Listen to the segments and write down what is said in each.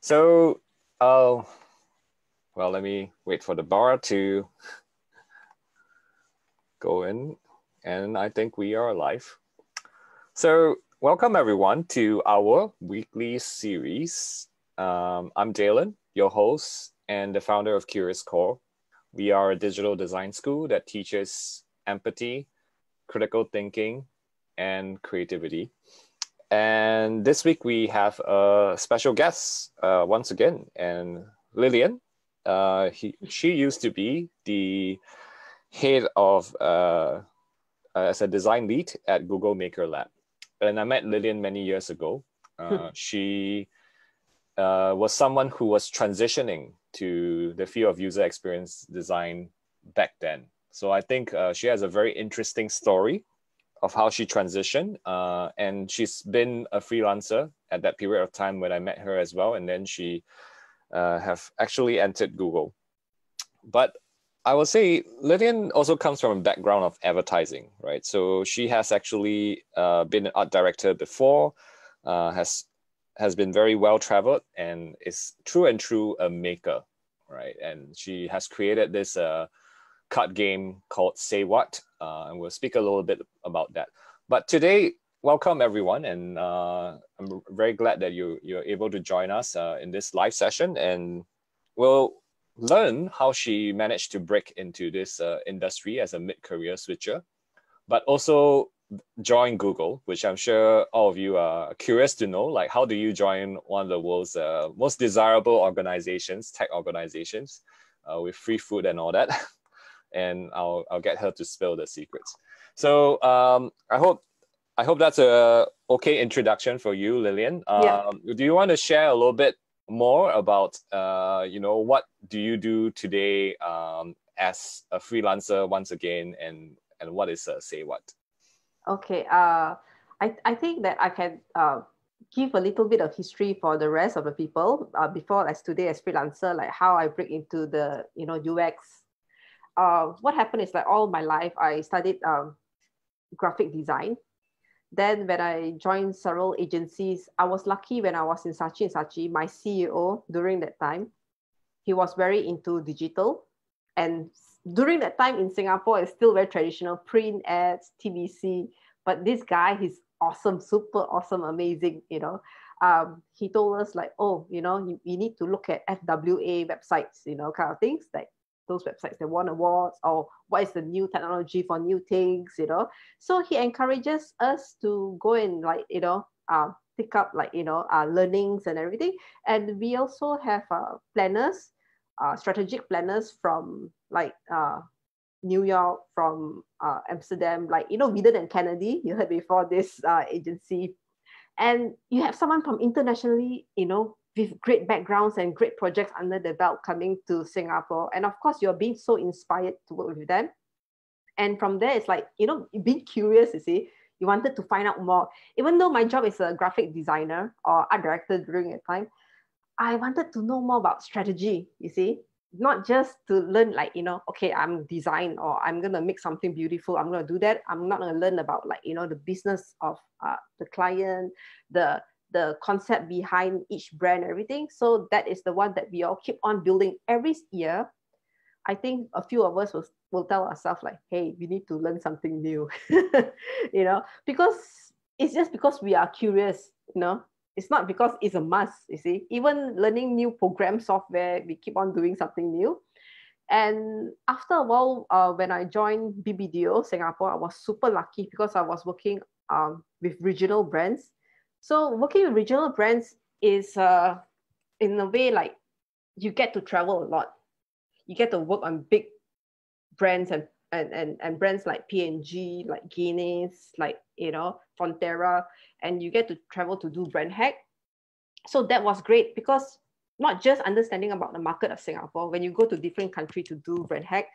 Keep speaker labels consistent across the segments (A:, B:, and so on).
A: So, uh, well, let me wait for the bar to go in, and I think we are live. So, welcome everyone to our weekly series. Um, I'm Daylon, your host and the founder of CuriousCore. We are a digital design school that teaches empathy, critical thinking, and creativity. And this week we have a special guest uh, once again, and Lilian. Uh, he, she used to be the head of uh, as a design lead at Google Maker Lab, and I met Lilian many years ago. Uh, she uh, was someone who was transitioning to the field of user experience design back then. So I think uh, she has a very interesting story of how she transitioned. Uh, and she's been a freelancer at that period of time when I met her as well. And then she uh, have actually entered Google. But I would say Lilian also comes from a background of advertising, right? So she has actually uh, been an art director before, uh, has has been very well traveled, and is true and true a maker, right? And she has created this uh, card game called Say What, uh, and we'll speak a little bit about that. But today, welcome everyone, and uh, I'm very glad that you you're able to join us uh, in this live session, and we'll learn how she managed to break into this uh, industry as a mid-career switcher, but also join Google, which I'm sure all of you are curious to know. Like, how do you join one of the world's uh, most desirable organizations, tech organizations, uh, with free food and all that? and I'll I'll get her to spill the secrets. So um, I hope I hope that's a okay introduction for you, Lilian. Um, yeah. Do you want to share a little bit more about uh, you know what do you do today um, as a freelancer once again, and and what is uh, say what?
B: Okay. Uh, I I think that I can. Uh, give a little bit of history for the rest of the people uh, before as today as freelancer like how i break into the you know ux uh, what happened is like all my life I studied um, graphic design. Then when I joined several agencies, I was lucky when I was in Saatchi & Saatchi, my CEO during that time, he was very into digital. And during that time in Singapore, it's still very traditional, print ads, TVC. But this guy, he's awesome, super awesome, amazing, you know. Um, he told us like, oh, you know, you, you need to look at FWA websites, you know, kind of things like those websites that won awards or what is the new technology for new things you know? So he encourages us to go and like you know uh, pick up like you know uh, learnings and everything. And we also have uh, planners uh, strategic planners from like uh, New York, from uh, Amsterdam, like you know, Wieden and Kennedy. You heard before this uh, agency, and you have someone from internationally, you know, with great backgrounds and great projects under the belt coming to Singapore. And of course, you're being so inspired to work with them. And from there, it's like, you know, being curious, you see, you wanted to find out more. Even though my job is a graphic designer or art director during that time, I wanted to know more about strategy, you see, not just to learn like, you know, okay, I'm design or I'm going to make something beautiful. I'm going to do that. I'm not going to learn about like, you know, the business of uh, the client, the the concept behind each brand, everything. So that is the one that we all keep on building every year. I think a few of us will, will tell ourselves like, hey, we need to learn something new, you know, because it's just because we are curious, you know, it's not because it's a must, you see. Even learning new program software, we keep on doing something new. And after a while, uh, when I joined BBDO Singapore, I was super lucky because I was working um, with regional brands so working with regional brands is uh, in a way like you get to travel a lot. You get to work on big brands and and, and, and brands like P&G, like Guinness, like you know, Fonterra, and you get to travel to do brand hack. So that was great because not just understanding about the market of Singapore, when you go to different country to do brand hack,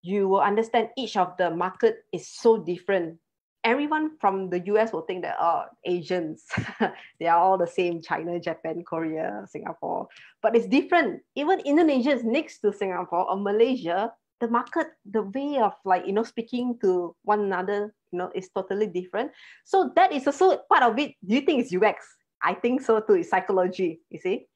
B: you will understand each of the market is so different everyone from the US will think that oh Asians they are all the same China Japan Korea Singapore. But it's different. Even Indonesia is next to Singapore or Malaysia the market the way of like you know speaking to one another you know is totally different. So that is also part of it. Do you think it's UX I think so too. It's psychology you see?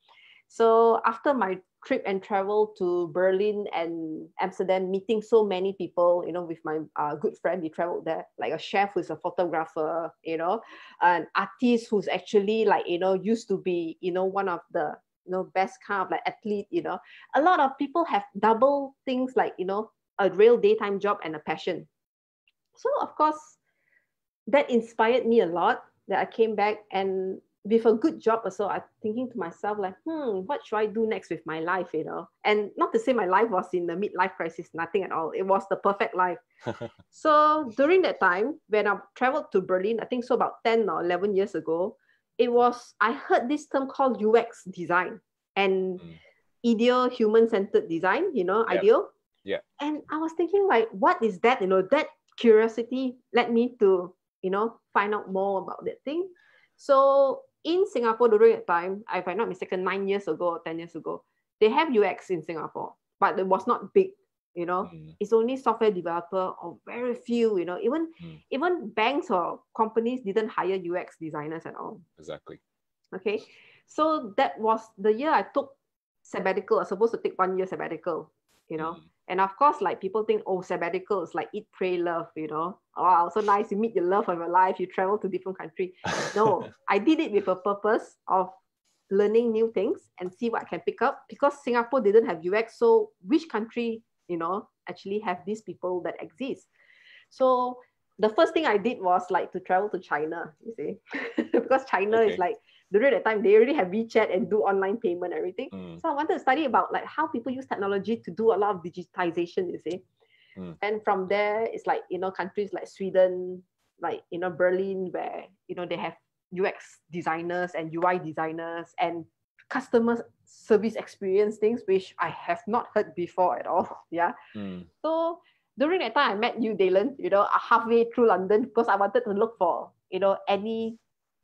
B: So after my trip and travel to Berlin and Amsterdam, meeting so many people, you know, with my uh, good friend, we traveled there, like a chef who's a photographer, you know, an artist who's actually like, you know, used to be, you know, one of the, you know, best kind of like athlete, you know. A lot of people have double things like, you know, a real daytime job and a passion. So of course, that inspired me a lot that I came back and with a good job also, I'm thinking to myself like, hmm, what should I do next with my life, you know? And not to say my life was in the midlife crisis, nothing at all. It was the perfect life. so during that time, when I traveled to Berlin, I think so about 10 or 11 years ago, it was, I heard this term called UX design and mm. ideal human-centered design, you know, ideal.
A: Yeah.
B: And I was thinking like, what is that? You know, that curiosity led me to, you know, find out more about that thing. So in Singapore during that time, if I'm not mistaken, nine years ago or 10 years ago, they have UX in Singapore, but it was not big. You know, mm. it's only software developer or very few, you know, even mm. even banks or companies didn't hire UX designers at all.
A: Exactly.
B: Okay. So that was the year I took sabbatical. I was supposed to take one year sabbatical, you know. Mm. And of course, like people think, oh, sabbatical is like eat, pray, love, you know. Wow, so nice. You meet your love of your life. You travel to different country. No, I did it with a purpose of learning new things and see what I can pick up because Singapore didn't have UX. So which country, you know, actually have these people that exist? So the first thing I did was like to travel to China, you see, because China okay. is like during that time they already have WeChat and do online payment everything. Mm. So I wanted to study about like how people use technology to do a lot of digitization, you see. Mm. And from there, it's like you know countries like Sweden, like you know Berlin, where you know they have UX designers and UI designers and customer service experience things which I have not heard before at all. Yeah. Mm. So during that time, I met you, Daylon. You know, halfway through London because I wanted to look for you know any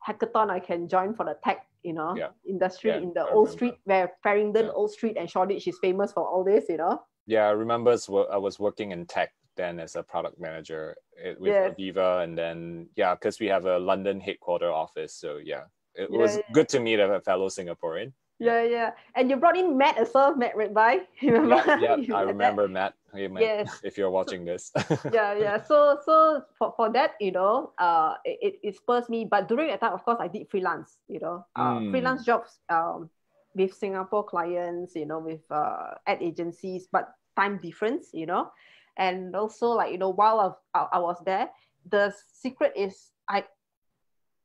B: hackathon I can join for the tech, you know, yeah. industry yeah, in the I old remember. street where Farringdon, yeah. Old Street, and Shoreditch is famous for all this, you know.
A: Yeah, I remember I was working in tech then as a product manager with yes. Aviva, and then yeah, because we have a London headquarter office, so yeah, it was good to meet a fellow Singaporean.
B: Yeah, yeah. And you brought in Matt as well, Matt Redby. Remember?
A: Yeah, yeah I remember? Matt. Yes. if you're watching this.
B: yeah, yeah. So so for, for that, you know, uh it, it spurs me. But during that time, of course, I did freelance, you know. Uh, mm. freelance jobs um with Singapore clients, you know, with uh ad agencies, but time difference, you know. And also like, you know, while I, I was there, the secret is I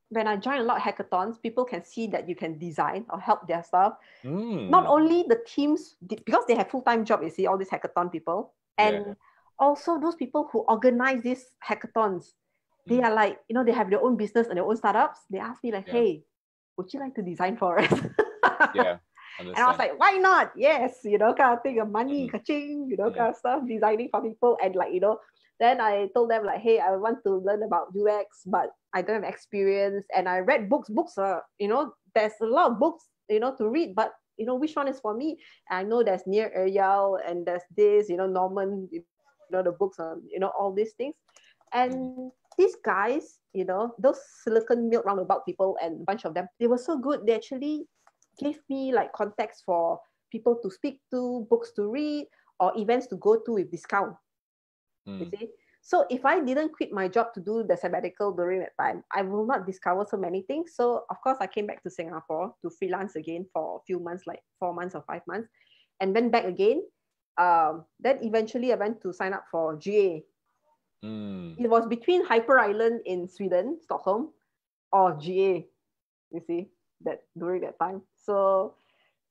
B: when I join a lot of hackathons, people can see that you can design or help their stuff. Mm. Not only the teams, because they have full-time job, you see, all these hackathon people. And yeah. also those people who organize these hackathons, they mm. are like, you know, they have their own business and their own startups. They ask me like, yeah. hey, would you like to design for us?
A: yeah.
B: Understand. And I was like, why not? Yes, you know, kind of thing, of money, mm. kaching, you know, mm. kind of stuff, designing for people. And like, you know, then I told them like, hey, I want to learn about UX, but I don't have experience. And I read books. Books are, you know, there's a lot of books, you know, to read, but you know, which one is for me? I know there's Nir Eyal and there's this, you know, Norman, you know, the books on, you know, all these things. And these guys, you know, those silicon milk roundabout people and a bunch of them, they were so good. They actually gave me like context for people to speak to, books to read, or events to go to with discount. Mm. You see? So if I didn't quit my job to do the sabbatical during that time, I will not discover so many things. So of course, I came back to Singapore to freelance again for a few months, like four months or five months, and then back again. Um, then eventually, I went to sign up for GA. Mm. It was between Hyper Island in Sweden, Stockholm, or GA. You see that during that time. So,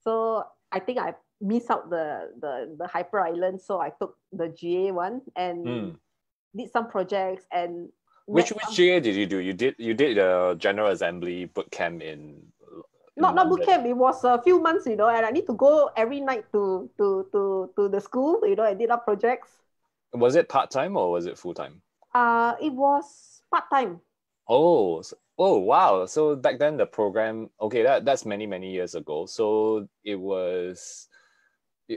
B: so I think I missed out the the the Hyper Island, so I took the GA one and. Mm did some projects and
A: which which GA did you do? You did you did the General Assembly boot camp in
B: not not boot camp. It was a few months, you know, and I need to go every night to to to to the school. You know, I did up projects.
A: Was it part time or was it full time?
B: Uh, it was part time.
A: Oh, oh wow! So back then the program, okay, that that's many many years ago. So it was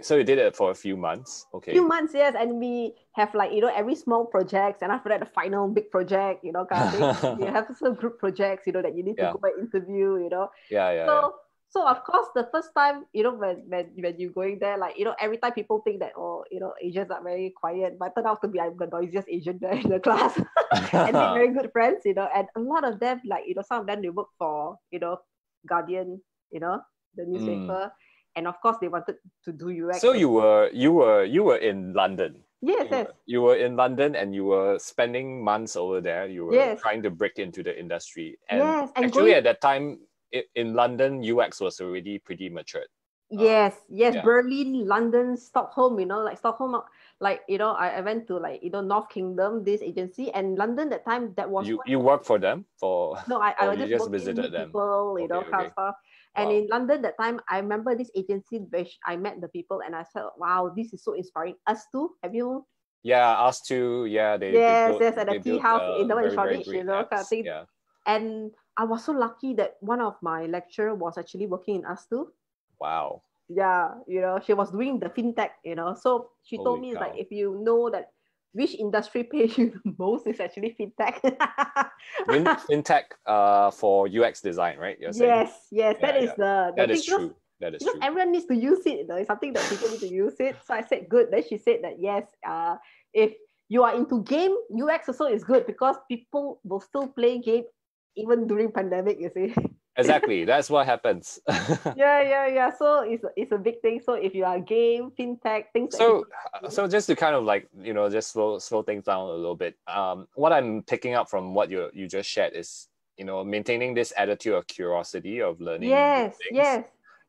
A: so you did it for a few months okay
B: few months yes and we have like you know every small projects and after that the final big project you know kind of thing you have some group projects you know that you need yeah. to go and interview you know
A: yeah yeah
B: so
A: yeah.
B: so of course the first time you know when when when you going there like you know every time people think that oh you know asians are very quiet but turned out to be i'm the noisiest asian there in the class and made very good friends you know and a lot of them like you know some of them they work for you know guardian you know the newspaper mm. And of course they wanted to do ux
A: so you were you were you were in london
B: Yes,
A: you,
B: yes.
A: Were, you were in London and you were spending months over there. You were yes. trying to break into the industry. And, yes, and actually, going... at that time, in London, UX was already pretty matured.
B: Yes, yes, yeah. Berlin, London, Stockholm, you know, like Stockholm, like, you know, I, I went to like, you know, North Kingdom, this agency, and London that time, that was.
A: You, you worked for them? for
B: No, I, I just, just visited them. People, you okay, know, okay. stuff. And wow. in London that time, I remember this agency which I met the people and I said, wow, this is so inspiring. ustwo, have you?
A: Yeah, ustwo. Yeah, they.
B: Yes,
A: they built,
B: yes, at the tea house uh, in the Shoreditch, you know, kind of thing. Yeah. And I was so lucky that one of my lecturer was actually working in ustwo.
A: Wow.
B: Yeah, you know, she was doing the fintech, you know. So she Holy told me cow. like if you know that which industry pays you the most is actually fintech.
A: fintech uh, for UX design, right?
B: You're saying? Yes, yes, yeah, that is yeah. the,
A: the that is true. That is
B: you know,
A: true.
B: Everyone needs to use it. You know, it's something that people need to use it. So I said, good. Then she said that yes, uh, if you are into game, UX also is good because people will still play game even during pandemic, you see.
A: exactly, that's what happens.
B: yeah, yeah, yeah. So it's it's a big thing. So if you are game, fintech, things.
A: So like so just to kind of like you know just slow slow things down a little bit. Um, what I'm picking up from what you you just shared is you know maintaining this attitude of curiosity of learning.
B: Yes, yes.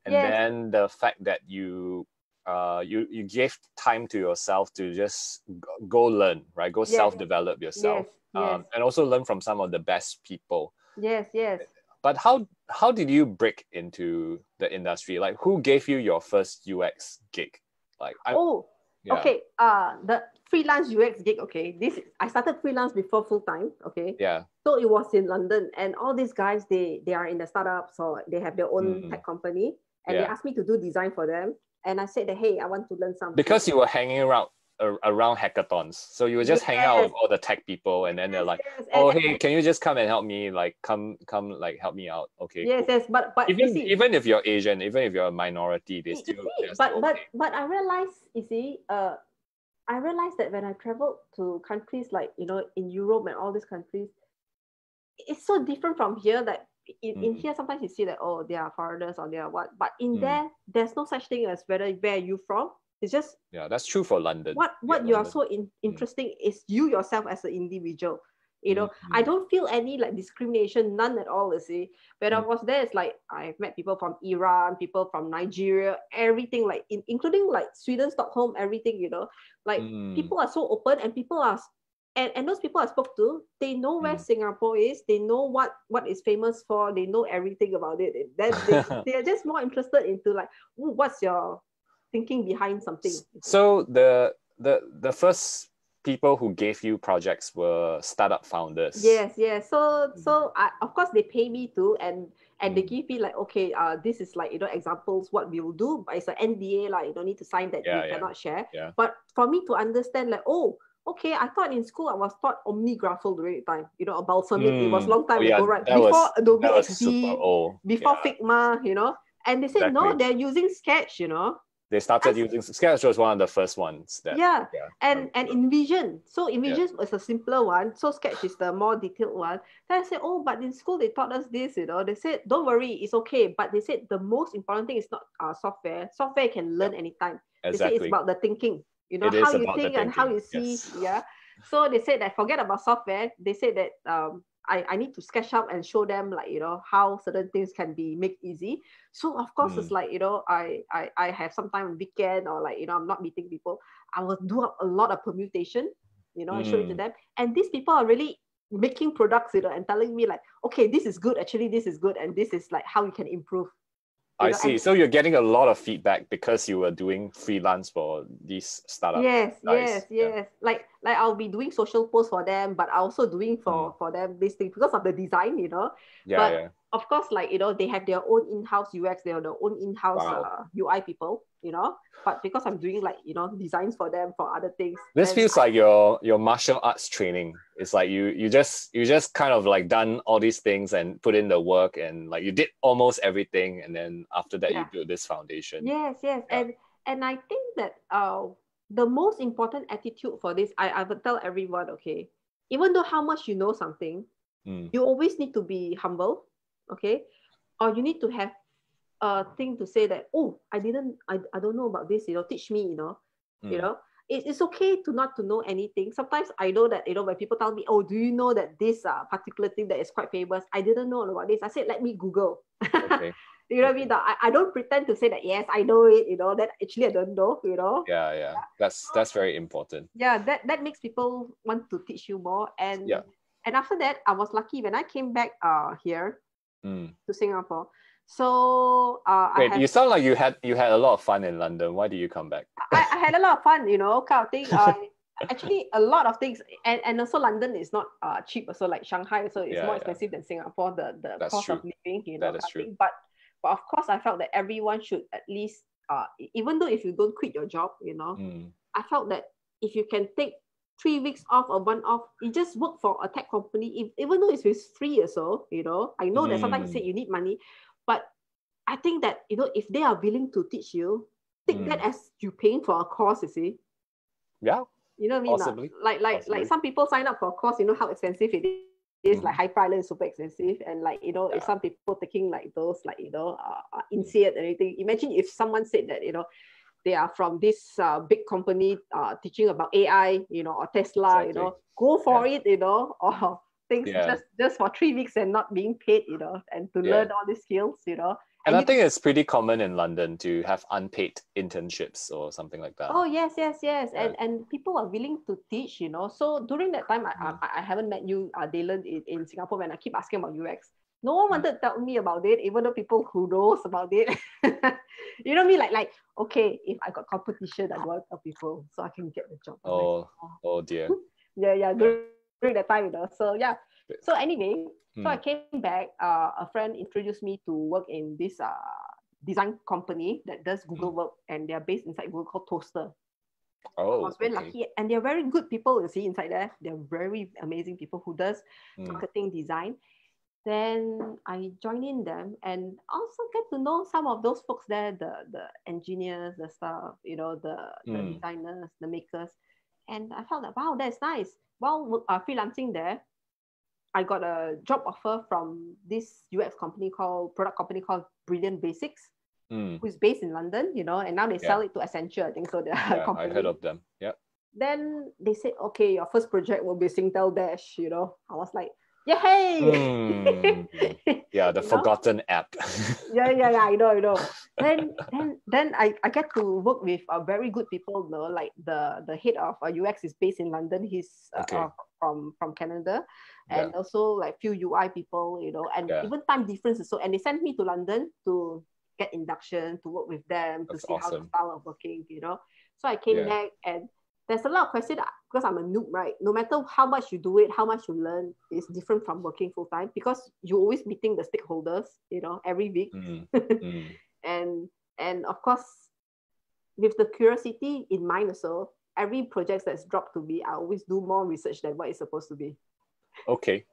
A: And yes. then the fact that you uh, you you gave time to yourself to just go learn, right? Go yes. self develop yourself, yes. Um, and also learn from some of the best people.
B: Yes, yes.
A: But how how did you break into the industry? Like, who gave you your first UX gig? Like,
B: I, oh, yeah. okay. Uh, the freelance UX gig. Okay, this I started freelance before full time. Okay.
A: Yeah.
B: So it was in London, and all these guys they they are in the startups or they have their own mm. tech company, and yeah. they asked me to do design for them and I said that hey, I want to learn something.
A: Because you were hanging around around hackathons, so you were just yes. hanging out with all the tech people, and then yes, they're like, yes. "Oh, hey, can you just come and help me? Like, come, come, like, help me out." Okay.
B: Yes, cool. yes, but but
A: even see, even if you're Asian, even if you're a minority, they still.
B: See, but still but okay. but I realized, you see, uh, I realized that when I traveled to countries like you know in Europe and all these countries, it's so different from here that in, mm. in here sometimes you see that oh they are foreigners or they are what but in mm. there there's no such thing as whether where are you from it's just
A: yeah that's true for london
B: what what
A: yeah,
B: you are so in, mm. interesting mm. is you yourself as an individual you know mm-hmm. i don't feel any like discrimination none at all you see when mm. i was there it's like i've met people from iran people from nigeria everything like in, including like sweden stockholm everything you know like mm. people are so open and people are and, and those people I spoke to, they know where mm. Singapore is. They know what what is famous for. They know everything about it. Then they, they are just more interested into like, what's your thinking behind something.
A: So the the the first people who gave you projects were startup founders.
B: Yes, yes. So so I, of course they pay me too, and and they mm. give me like okay, uh, this is like you know examples what we will do, but it's an NDA like you don't need to sign that yeah, you yeah. cannot share.
A: Yeah.
B: But for me to understand like oh okay, I thought in school I was taught OmniGraffle during the time, you know, about Summit. Mm. It was long time oh, yeah, ago, right? Before was, Adobe XD, before. Figma, you know. And they said, exactly. no, they're using Sketch, you know.
A: They started using Sketch was one of the first ones. That,
B: yeah. yeah. And and InVision. So InVision yeah. was a simpler one. So Sketch is the more detailed one. Then I said, oh, but in school they taught us this, you know. They said, don't worry, it's okay. But they said the most important thing is not uh, software. Software can learn anytime. Exactly. They say it's about the thinking you know it how you think and how you see yes. yeah so they said that forget about software they said that um, I, I need to sketch up and show them like you know how certain things can be made easy so of course mm. it's like you know I, I i have some time on weekend or like you know i'm not meeting people i will do a lot of permutation you know mm. and show it to mm. them and these people are really making products you know and telling me like okay this is good actually this is good and this is like how you can improve
A: I know, see. So you're getting a lot of feedback because you were doing freelance for these startups.
B: Yes, nice. yes, yes. Like like I'll be doing social posts for them, but also doing for
A: Mm.
B: for them this thing because of the design, you know.
A: Yeah,
B: But-
A: yeah.
B: Of course, like you know, they have their own in-house UX, they have their own in-house
A: Wow.
B: uh, UI people, you know. But because I'm doing like you know designs for them for other things,
A: This feels like your your martial arts training. It's like you you just you just kind of like done all these things and put in the work and like you did almost everything and then after that you
B: Yeah.
A: build this foundation.
B: Yes, yes, and and I think that uh the most important attitude for this, I I would tell everyone, okay, even though how much you know something,
A: Mm,
B: you always need to be humble, okay, or you need to have a thing to say that oh I didn't I, I don't know about this, you know, teach me, you know, you
A: mm.
B: know. It, it's okay to not to know anything. Sometimes I know that you know when people tell me, oh, do you know that this uh, particular thing that is quite famous? I didn't know about this. I said, let me Google.
A: Okay.
B: You know what I mean? I, I don't pretend to say that yes, I know it, you know, that actually I don't know, you know.
A: Yeah, yeah. That's that's very important.
B: Yeah, that, that makes people want to teach you more. And
A: Yeah.
B: and after that, I was lucky when I came back uh here
A: Mm.
B: to Singapore. So uh, I,
A: Wait,
B: had,
A: you sound like you had you had a lot of fun in London. Why did you come back?
B: I, I had a lot of fun, you know, kind of thing. Uh, actually a lot of things and, and also London is not uh cheap also like Shanghai so it's
A: Yeah,
B: more
A: yeah.
B: expensive than Singapore the the
A: That's
B: cost of living you know
A: That is true.
B: but but of course I felt that everyone should at least uh even though if you don't quit your job you know
A: Mm,
B: I felt that if you can take three weeks off or one off, you just work for a tech company, if, even though it's with free or so, you know. I know that sometimes you say
A: Mm.
B: you need money, but I think that, you know, if they are willing to teach you, take that
A: Mm.
B: as you paying for a course, you see.
A: Yeah.
B: You know what I mean?
A: Possibly.
B: Like like
A: Possibly.
B: like some people sign up for a course, you know how expensive it is.
A: Mhm.
B: Like high price is super expensive, and like you know, if some people taking like those like you know, uh, uh INSEAD and everything. Imagine if someone said that you know, they are from this uh, big company uh, teaching about AI, you know, or Tesla, you know, go for it, you know, or things
A: Yeah.
B: just just for three weeks and not being paid, you know, and to
A: Yeah.
B: learn all these skills, you know.
A: And I think it's pretty common in London to have unpaid internships or something like that.
B: Oh yes, yes, yes, and
A: Yeah.
B: and people are willing to teach, you know. So during that time, I
A: Mm.
B: I, I haven't met you, uh, Dylan, in, in Singapore when I keep asking about UX. No one
A: Mm.
B: wanted to tell me about it, even though people who knows about it. you know me, like like okay, if I got competition, I want to tell people so I can get the job. Like,
A: Oh, oh dear.
B: yeah, yeah, during, during that time, you know. So yeah. So anyway, so I
A: Mm,
B: came back. Uh, a friend introduced me to work in this uh design company that does Google work, and they are based inside Google called Toaster.
A: Oh, I
B: was very
A: okay.
B: lucky, and they're very good people. You see inside there, they're very amazing people who does
A: Mm,
B: marketing design. Then I join in them and also get to know some of those folks there, the the engineers, the staff, you know, the, the
A: Mm.
B: designers, the makers. And I felt that wow, that's nice. While wo- uh, freelancing there, I got a job offer from this UX company called product company called Brilliant Basics,
A: mm.
B: who is based in London, you know, and now they
A: Yeah.
B: sell it to Accenture. I think so.
A: Yeah, I
B: company
A: heard of them. Yeah.
B: then they said, okay, your first project will be Singtel Dash, you know. I was like, yeah, hey.
A: Mm. Yeah, the
B: You know?
A: forgotten app.
B: yeah, yeah, yeah, I know, I know. Then then then I, I get to work with uh, very good people, you know, like the the head of uh, UX is based in London. He's uh,
A: Okay.
B: uh, from from Canada. And also like few UI people, you know, and
A: Yeah.
B: even time difference so and they sent me to London to get induction, to work with them, to
A: That's
B: see how the style of working, you know. So I came
A: Yeah.
B: back and there's a lot of questions that- because I'm a noob, right? No matter how much you do it, how much you learn, is different from working full time because you're always meeting the stakeholders, you know, every week.
A: Mm, mm.
B: and and of course, with the curiosity in mind also, every project that's dropped to me, I always do more research than what it's supposed to be.
A: Okay.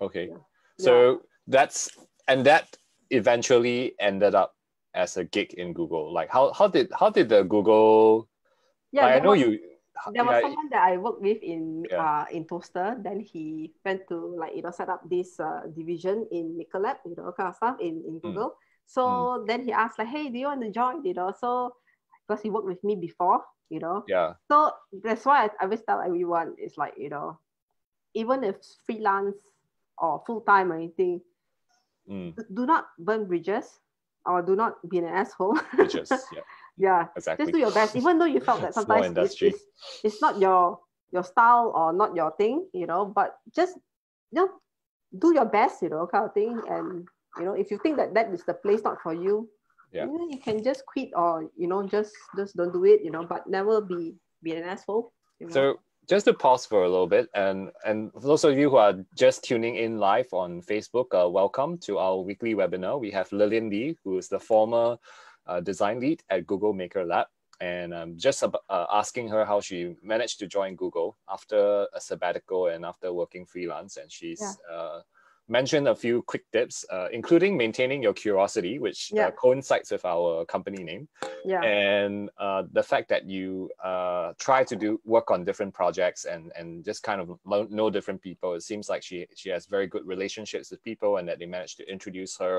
A: Okay.
B: Yeah.
A: So that's and that eventually ended up as a gig in Google. Like how how did how did the Google
B: Yeah,
A: like, I know
B: was,
A: you
B: there was
A: yeah,
B: someone that I worked with in
A: Yeah.
B: uh in Toaster. Then he went to like you know set up this uh, division in Maker Lab, you know, kind of stuff in, in Google. So then he asked like, hey, do you want to join? You know, so because he worked with me before, you know.
A: yeah.
B: So that's why I, always tell everyone it's like, you know, even if freelance or full time or anything,
A: Mm,
B: do not burn bridges or do not be an asshole.
A: just yeah,
B: yeah.
A: exactly.
B: Just do your best, even though you felt that sometimes it's, it's, it's not your your style or not your thing, you know, but just you know, do your best, you know, kind of thing. And you know, if you think that that is the place not for you,
A: Yeah.
B: you, know, you can just quit or you know, just just don't do it, you know, but never be be an asshole. You know?
A: So just to pause for a little bit, and and for those of you who are just tuning in live on Facebook, uh, welcome to our weekly webinar. We have Lilian Lee, who is the former uh, design lead at Google Maker Lab, and I'm just uh, asking her how she managed to join Google after a sabbatical and after working freelance, and she's.
B: Yeah
A: uh, mentioned a few quick tips, uh, including maintaining your curiosity, which uh,
B: Yeah.
A: coincides with our company name,
B: Yeah.
A: and uh, the fact that you uh, try to do work on different projects and and just kind of lo- know different people. It seems like she she has very good relationships with people, and that they managed to introduce her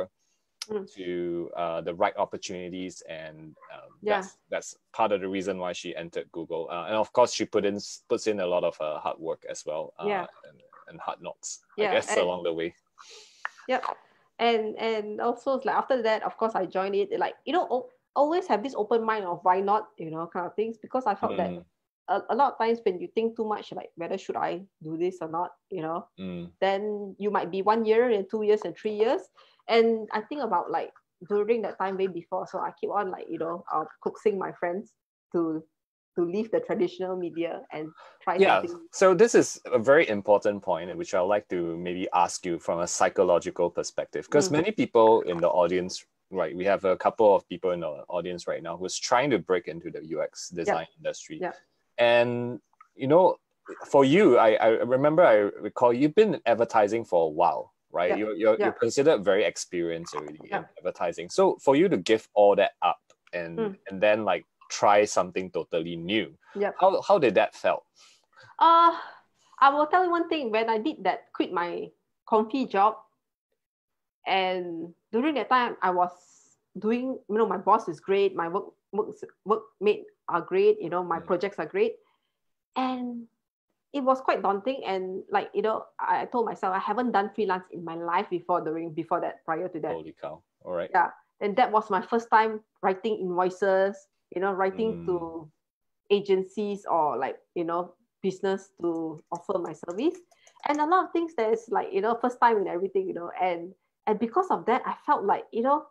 B: Mm.
A: to uh, the right opportunities, and um,
B: Yeah.
A: that's that's part of the reason why she entered Google. Uh, and of course, she put in puts in a lot of uh, hard work as well. Uh,
B: Yeah.
A: and, and hard knocks,
B: Yeah,
A: I guess,
B: and-
A: along the way.
B: Yep. And and also like after that, of course, I joined it. Like you know, al- always have this open mind of why not, you know, kind of things. Because I felt that
A: Mm,
B: a, a lot of times when you think too much, like whether should I do this or not, you know,
A: mm,
B: then you might be one year and two years and three years. And I think about like during that time way before, so I keep on like you know, uh, coaxing my friends to to leave the traditional media and try
A: yeah
B: something.
A: so this is a very important point which i'd like to maybe ask you from a psychological perspective because
B: Mm.
A: many people in the audience right we have a couple of people in the audience right now who's trying to break into the ux design industry
B: Yeah.
A: and you know for you I, I remember i recall you've been advertising for a while right
B: Yeah.
A: you're, you're,
B: Yeah.
A: you're considered very experienced already in advertising so for you to give all that up and
B: Mm.
A: and then like try something totally new
B: Yep.
A: how, how did that felt
B: Uh, I will tell you one thing. When I did that, quit my comfy job, and during that time, I was doing. You know, my boss is great. My work work workmate are great. You know, my
A: Mm.
B: projects are great, and it was quite daunting. And like you know, I told myself I haven't done freelance in my life before. During before that, prior to that,
A: Holy cow. All right.
B: Yeah. and that was my first time writing invoices. You know, writing
A: Mm.
B: to agencies or like you know business to offer my service and a lot of things that is like you know first time in everything you know and and because of that i felt like you know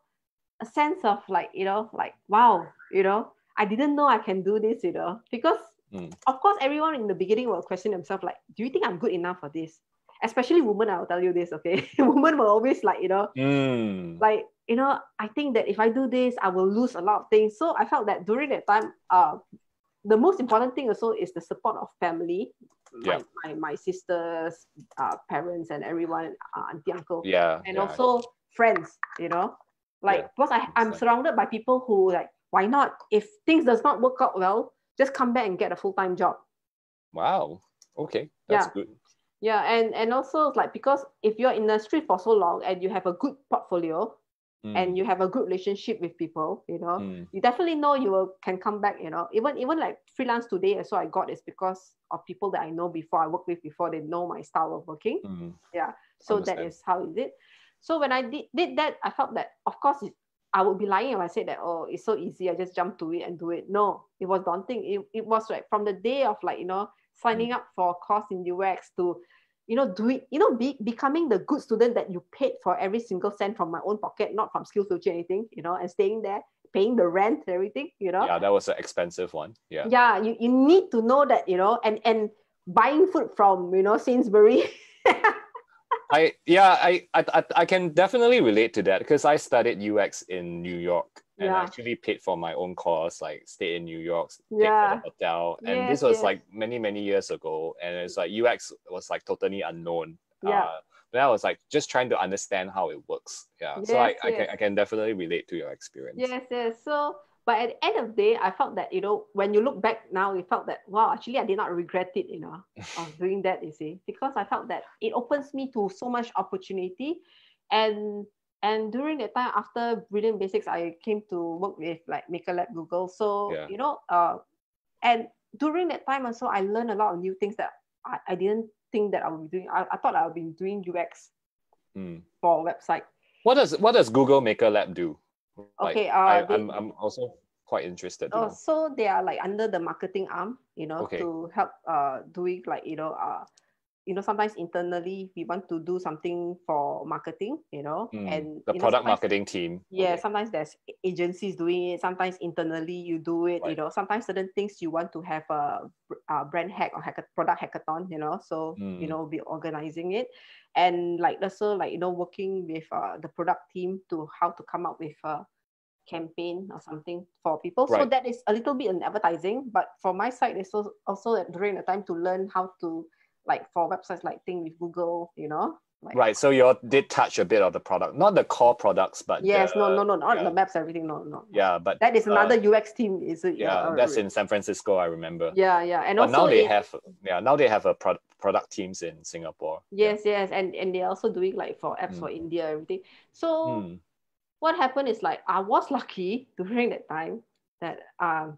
B: a sense of like you know like wow you know i didn't know i can do this you know because
A: Mm.
B: of course everyone in the beginning will question themselves like do you think i'm good enough for this especially women i'll tell you this okay women will always like you know
A: Mm.
B: like you know i think that if i do this i will lose a lot of things so i felt that during that time uh the most important thing also is the support of family my,
A: Yeah.
B: my, my sisters uh, parents and everyone uh, auntie uncle
A: Yeah.
B: and
A: yeah.
B: also friends you know like
A: Yeah,
B: because I, i'm surrounded by people who like why not if things does not work out well just come back and get a full-time job
A: Wow. Okay. That's
B: Yeah.
A: good.
B: yeah and and also like because if you're in the street for so long and you have a good portfolio
A: Mm.
B: and you have a good relationship with people you know
A: Mm.
B: you definitely know you will can come back you know even even like freelance today so i got is because of people that i know before i work with before they know my style of working
A: Mm.
B: so that is how is it so when i did, did that i felt that of course it, i would be lying if i said that oh it's so easy i just jump to it and do it no it was daunting it, it was like from the day of like you know signing up for a course in ux to you know do it, you know be, becoming the good student that you paid for every single cent from my own pocket not from skillsfuture anything you know and staying there paying the rent and everything you know
A: Yeah, that was an expensive one. Yeah.
B: yeah you, you need to know that you know and and buying food from you know sainsbury
A: I yeah, I, I I can definitely relate to that because I studied UX in New York and I
B: Yeah.
A: actually paid for my own course, like stay in New York, paid
B: Yeah.
A: for the hotel. And this was
B: yes.
A: like many, many years ago. And it's like UX was like totally unknown.
B: Yeah.
A: Uh, then I was like just trying to understand how it works. Yeah. so I,
B: Yes,
A: I can. I can definitely relate to your experience.
B: Yes, yes. So, but at the end of the day, I felt that, you know, when you look back now, you felt that, wow, actually, I did not regret it, you know, of doing that, you see, because I felt that it opens me to so much opportunity. And and during that time, after Brilliant Basics, I came to work with like Maker Lab Google. So,
A: Yeah.
B: you know, uh, and during that time also, I learned a lot of new things that I, I didn't think that I would be doing. I, I thought I would be doing UX
A: Mm.
B: for a website.
A: What does what does Google Maker Lab do? Like,
B: Okay, uh,
A: I,
B: they-
A: I'm I'm also quite interested
B: Oh,
A: know.
B: so they are like under the marketing arm, you know,
A: Okay.
B: to help uh doing like you know uh you know sometimes internally we want to do something for marketing you know
A: Mm,
B: and
A: the
B: you know,
A: product marketing team.
B: yeah
A: Okay.
B: sometimes there's agencies doing it sometimes internally you do it you know sometimes certain things you want to have a, a brand hack or hack product hackathon you know so you
A: Mm.
B: know be organizing it and like also like you know working with uh, the product team to how to come up with a campaign or something for people so that is a little bit in advertising but for my side it's also also during the time to learn how to like for websites like thing with google you know like
A: Right. So you did touch a bit of the product, not the core products, but
B: yes no
A: the-
B: no no not
A: yeah.
B: the maps everything no no
A: Yeah, but
B: that is
A: uh,
B: another ux team is it
A: yeah,
B: uh,
A: that's in San Francisco. I remember.
B: yeah yeah and
A: but
B: also
A: now they
B: it-
A: have yeah now they have a pro- product teams in Singapore. Yeah.
B: yes yes and and they're also doing like for apps
A: Mm.
B: for india everything so
A: Hmm.
B: what happened is like I was lucky during that time that um,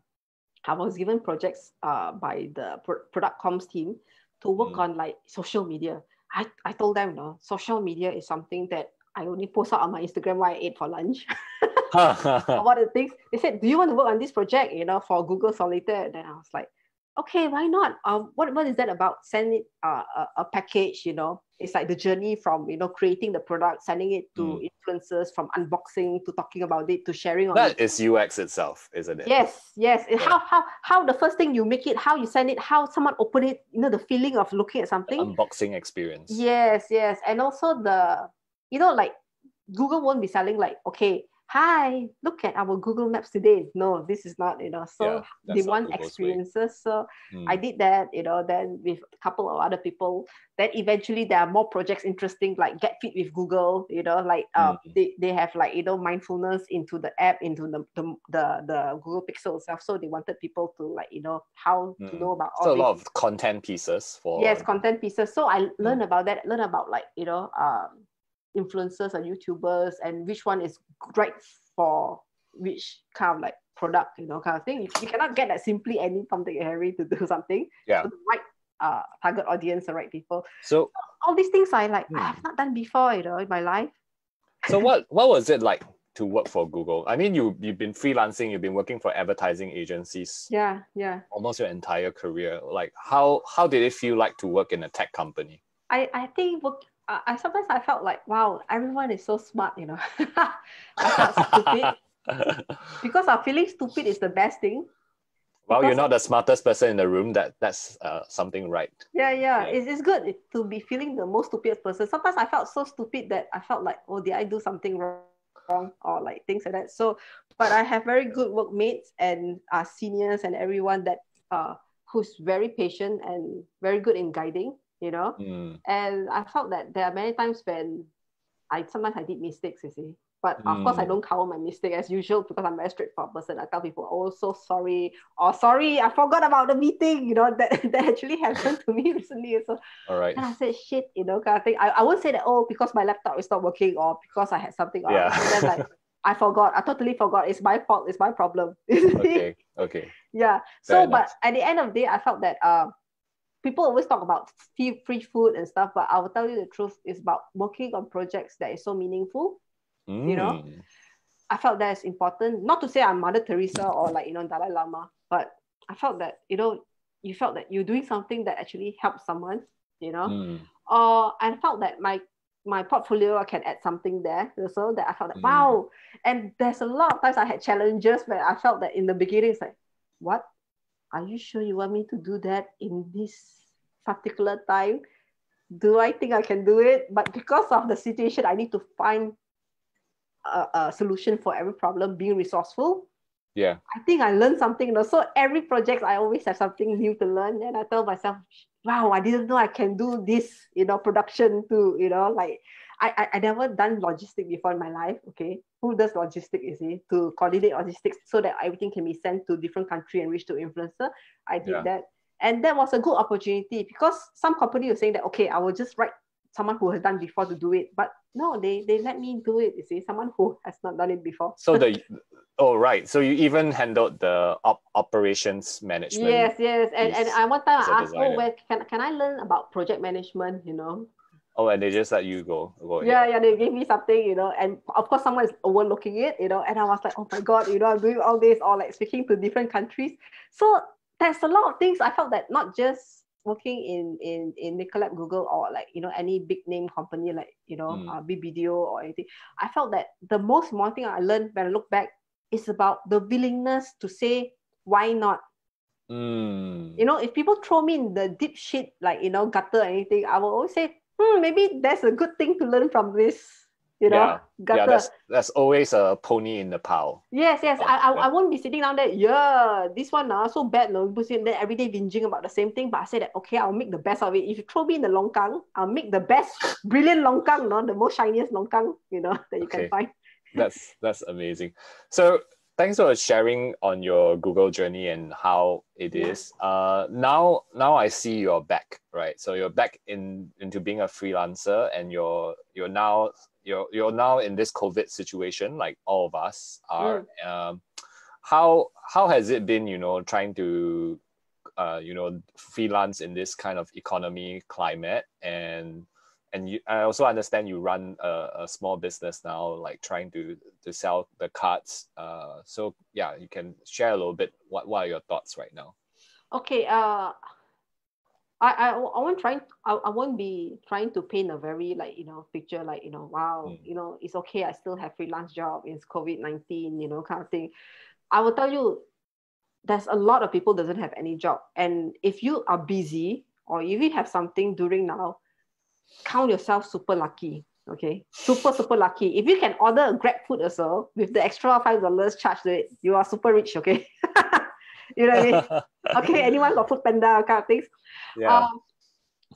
B: I was given projects uh, by the pro- product comms team to work
A: Mm.
B: on like social media. I, I told them, no, social media is something that I only post out on my Instagram what I ate for lunch. or what the things they said, do you want to work on this project, you know, for Google Solitaire? Then I was like, okay, why not? Um, what, what is that about? Send it uh, a, a package, you know. It's like the journey from, you know, creating the product, sending it to influencers, from unboxing to talking about it to sharing on it.
A: that is UX itself, isn't it?
B: Yes, yes.
A: Yeah.
B: How how how the first thing you make it, how you send it, how someone open it, you know, the feeling of looking at
A: The
B: something.
A: unboxing experience.
B: Yes, yes. And also the, you know, like Google won't be selling like, okay, hi, look at our Google Maps today. No, this is not, you know. So
A: Yeah,
B: they want experiences. So
A: Hmm.
B: I did that, you know, then with a couple of other people. Then eventually there are more projects interesting, like Get Fit with Google, you know, like uh,
A: Mhm.
B: they, they have like, you know, mindfulness into the app, into the the, the, the Google Pixel itself. So they wanted people to like, you know, how to
A: Mm.
B: know about all
A: So a
B: these
A: lot of content pieces for
B: yes content pieces so i learn
A: Mm.
B: about that learn about like you know um influencers and youtubers and which one is right for which kind of like product you know kind of thing you, you cannot get that simply any something harry to do something
A: Yeah.
B: the right uh target audience the right people
A: So
B: all these things i like i
A: Mm.
B: have not done before you know in my life
A: so what what was it like to work for Google? I mean, you you've been freelancing, you've been working for advertising agencies
B: yeah yeah
A: almost your entire career. Like how how did it feel like to work in a tech company?
B: i i think work I, I sometimes i felt like wow everyone is so smart you know i felt stupid because of feeling stupid is the best thing
A: well, you're not the smartest person in the room. That that's uh, something right.
B: Yeah, yeah,
A: Yeah.
B: It's, it's good to be feeling the most stupid person. Sometimes I felt so stupid that I felt like, oh, did I do something wrong? Or like things like that. So, but I have very good workmates and uh, seniors and everyone that uh, who's very patient and very good in guiding, you know.
A: Mm,
B: And I felt that there are many times when I sometimes I did mistakes, you see. But of course, I
A: Mm.
B: don't cover my mistake as usual because I'm a very straightforward person. I tell people, oh, so sorry, or sorry, I forgot about the meeting, you know, that, that actually happened to me recently. So
A: all right.
B: and I said, shit, you know, kind of thing. I, I won't say that, oh, because my laptop is not working or because I had something.
A: Yeah.
B: Then like, I forgot. I totally forgot. It's my fault. It's my problem.
A: Okay. Okay.
B: yeah.
A: Fair
B: So, but
A: enough.
B: at the end of the day, I felt that uh, people always talk about free, free food and stuff, but I will tell you the truth. It's about working on projects that is so meaningful. You know?
A: Mm,
B: I felt that is important. Not to say I'm Mother Teresa or like, you know, Dalai Lama, but I felt that, you know, you felt that you're doing something that actually helps someone, you know?
A: mm,
B: or I felt that my my portfolio I can add something there also that I felt that
A: Mm.
B: wow and there's a lot of times I had challenges where I felt that in the beginning it's like what are you sure you want me to do that in this particular time do I think I can do it but because of the situation I need to find a, a solution for every problem being resourceful
A: yeah.
B: I think I learned something. You know? So every project, I always have something new to learn, and I tell myself, "Wow, I didn't know I can do this." You know, production too. You know, like I I, I never done logistic before in my life. Okay, who does logistic? Is it to coordinate logistics so that everything can be sent to different country and reach to influencer? I did
A: Yeah.
B: that, and that was a good opportunity because some company were saying that okay, I will just write someone who has done before to do it, but no, they they let me do it. You see, someone who has not done it before.
A: So the oh right. So you even handled the op- operations management.
B: Yes, yes. And, and I one time I asked, oh, where can, can I learn about project management, you know?
A: Oh, and they just let you go. go.
B: Yeah, yeah, they gave me something, you know, and of course someone is overlooking it, you know, and I was like, oh my God, you know, I'm doing all this or like speaking to different countries. So there's a lot of things I felt that not just working in in in Maker Lab Google or like you know any big name company like you know
A: Mm.
B: uh, BBDO or anything, I felt that the most important thing I learned when I look back is about the willingness to say why not.
A: Mm.
B: You know, if people throw me in the deep shit like you know gutter or anything, I will always say, hmm, maybe that's a good thing to learn from this. You know,
A: Yeah.
B: gutter.
A: Yeah, that's that's always a pony in the pile.
B: Yes, yes. I, I,
A: yeah.
B: I won't be sitting down there. Yeah, this one uh, so bad. No, then every day binging about the same thing. But I say that okay, I'll make the best of it. If you throw me in the longkang, I'll make the best, brilliant longkang, no, the most shiniest longkang, you know, that you
A: Okay.
B: can find.
A: That's that's amazing. So thanks for sharing on your Google journey and how it is. Yeah. Uh, now now I see you're back, right? So you're back in into being a freelancer, and you're you're now you're you're now in this COVID situation, like all of us are. Um, how how has it been? You know, trying to uh, you know freelance in this kind of economy climate and and you i also understand you run a, a small business now like trying to to sell the cards uh so yeah you can share a little bit what, what are your thoughts right now
B: Okay. Uh, I, I, I won't try. I, I won't be trying to paint a very like you know picture like you know wow
A: Mm.
B: you know it's okay. I still have freelance job. It's COVID nineteen. You know kind of thing. I will tell you, there's a lot of people doesn't have any job, and if you are busy or if you have something during now, count yourself super lucky. Okay, super super lucky. If you can order a Grab food also with the extra five dollars charged to it, you are super rich. Okay, you know what I mean okay, anyone got food panda kind of things.
A: yeah
B: Um,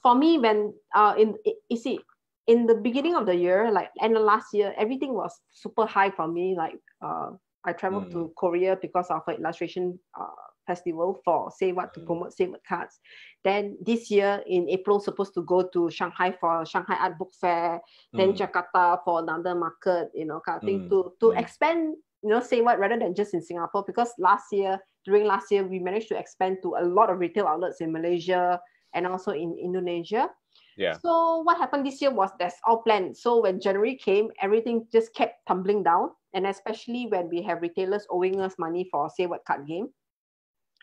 B: for me, when uh in you see in the beginning of the year, like and the last year, everything was super high for me. Like uh, I traveled to Korea because of an illustration uh festival for Say What to
A: Mm.
B: promote Say What cards. Then this year in April, supposed to go to Shanghai for Shanghai Art Book Fair. Then
A: Mm,
B: Jakarta for another market, you know, kind of thing
A: Mm,
B: to to
A: mm.
B: expand, you know, say what rather than just in Singapore. Because last year, during last year, we managed to expand to a lot of retail outlets in Malaysia and also in Indonesia.
A: yeah
B: So what happened this year was that's all planned. So when January came, everything just kept tumbling down, and especially when we have retailers owing us money for say what card game,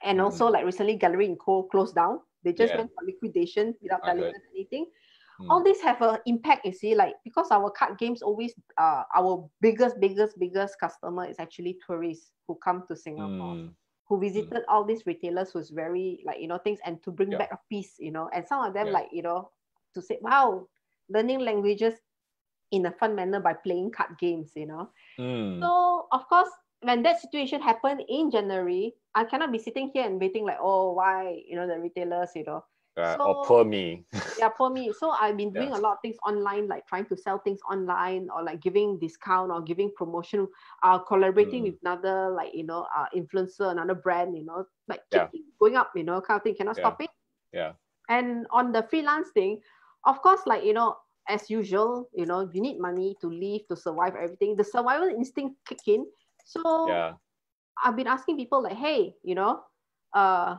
B: and
A: Mm.
B: also like recently Gallery & Co closed down. They just
A: Yeah.
B: went for liquidation without telling us anything
A: Mm,
B: all these have an impact you see like because our card games always uh our biggest biggest biggest customer is actually tourists who come to singapore
A: mm,
B: who visited all these retailers who's very like you know things and to bring
A: Yeah.
B: back a piece you know and some of them
A: Yeah.
B: like you know to say wow learning languages in a fun manner by playing card games you know
A: mm.
B: so of course when that situation happened in january i cannot be sitting here and waiting like oh why you know the retailers you know
A: Uh, or
B: so-
A: poor me
B: yeah for me so i've been doing
A: Yeah.
B: a lot of things online like trying to sell things online or like giving discount or giving promotion uh collaborating
A: Mm.
B: with another like you know uh influencer another brand you know like keep
A: Yeah.
B: going up you know kind of thing cannot
A: Yeah.
B: stop it
A: yeah
B: and on the freelance thing of course like you know as usual you know you need money to live to survive everything the survival instinct kick in so
A: yeah.
B: I've been asking people like, hey, you know, uh,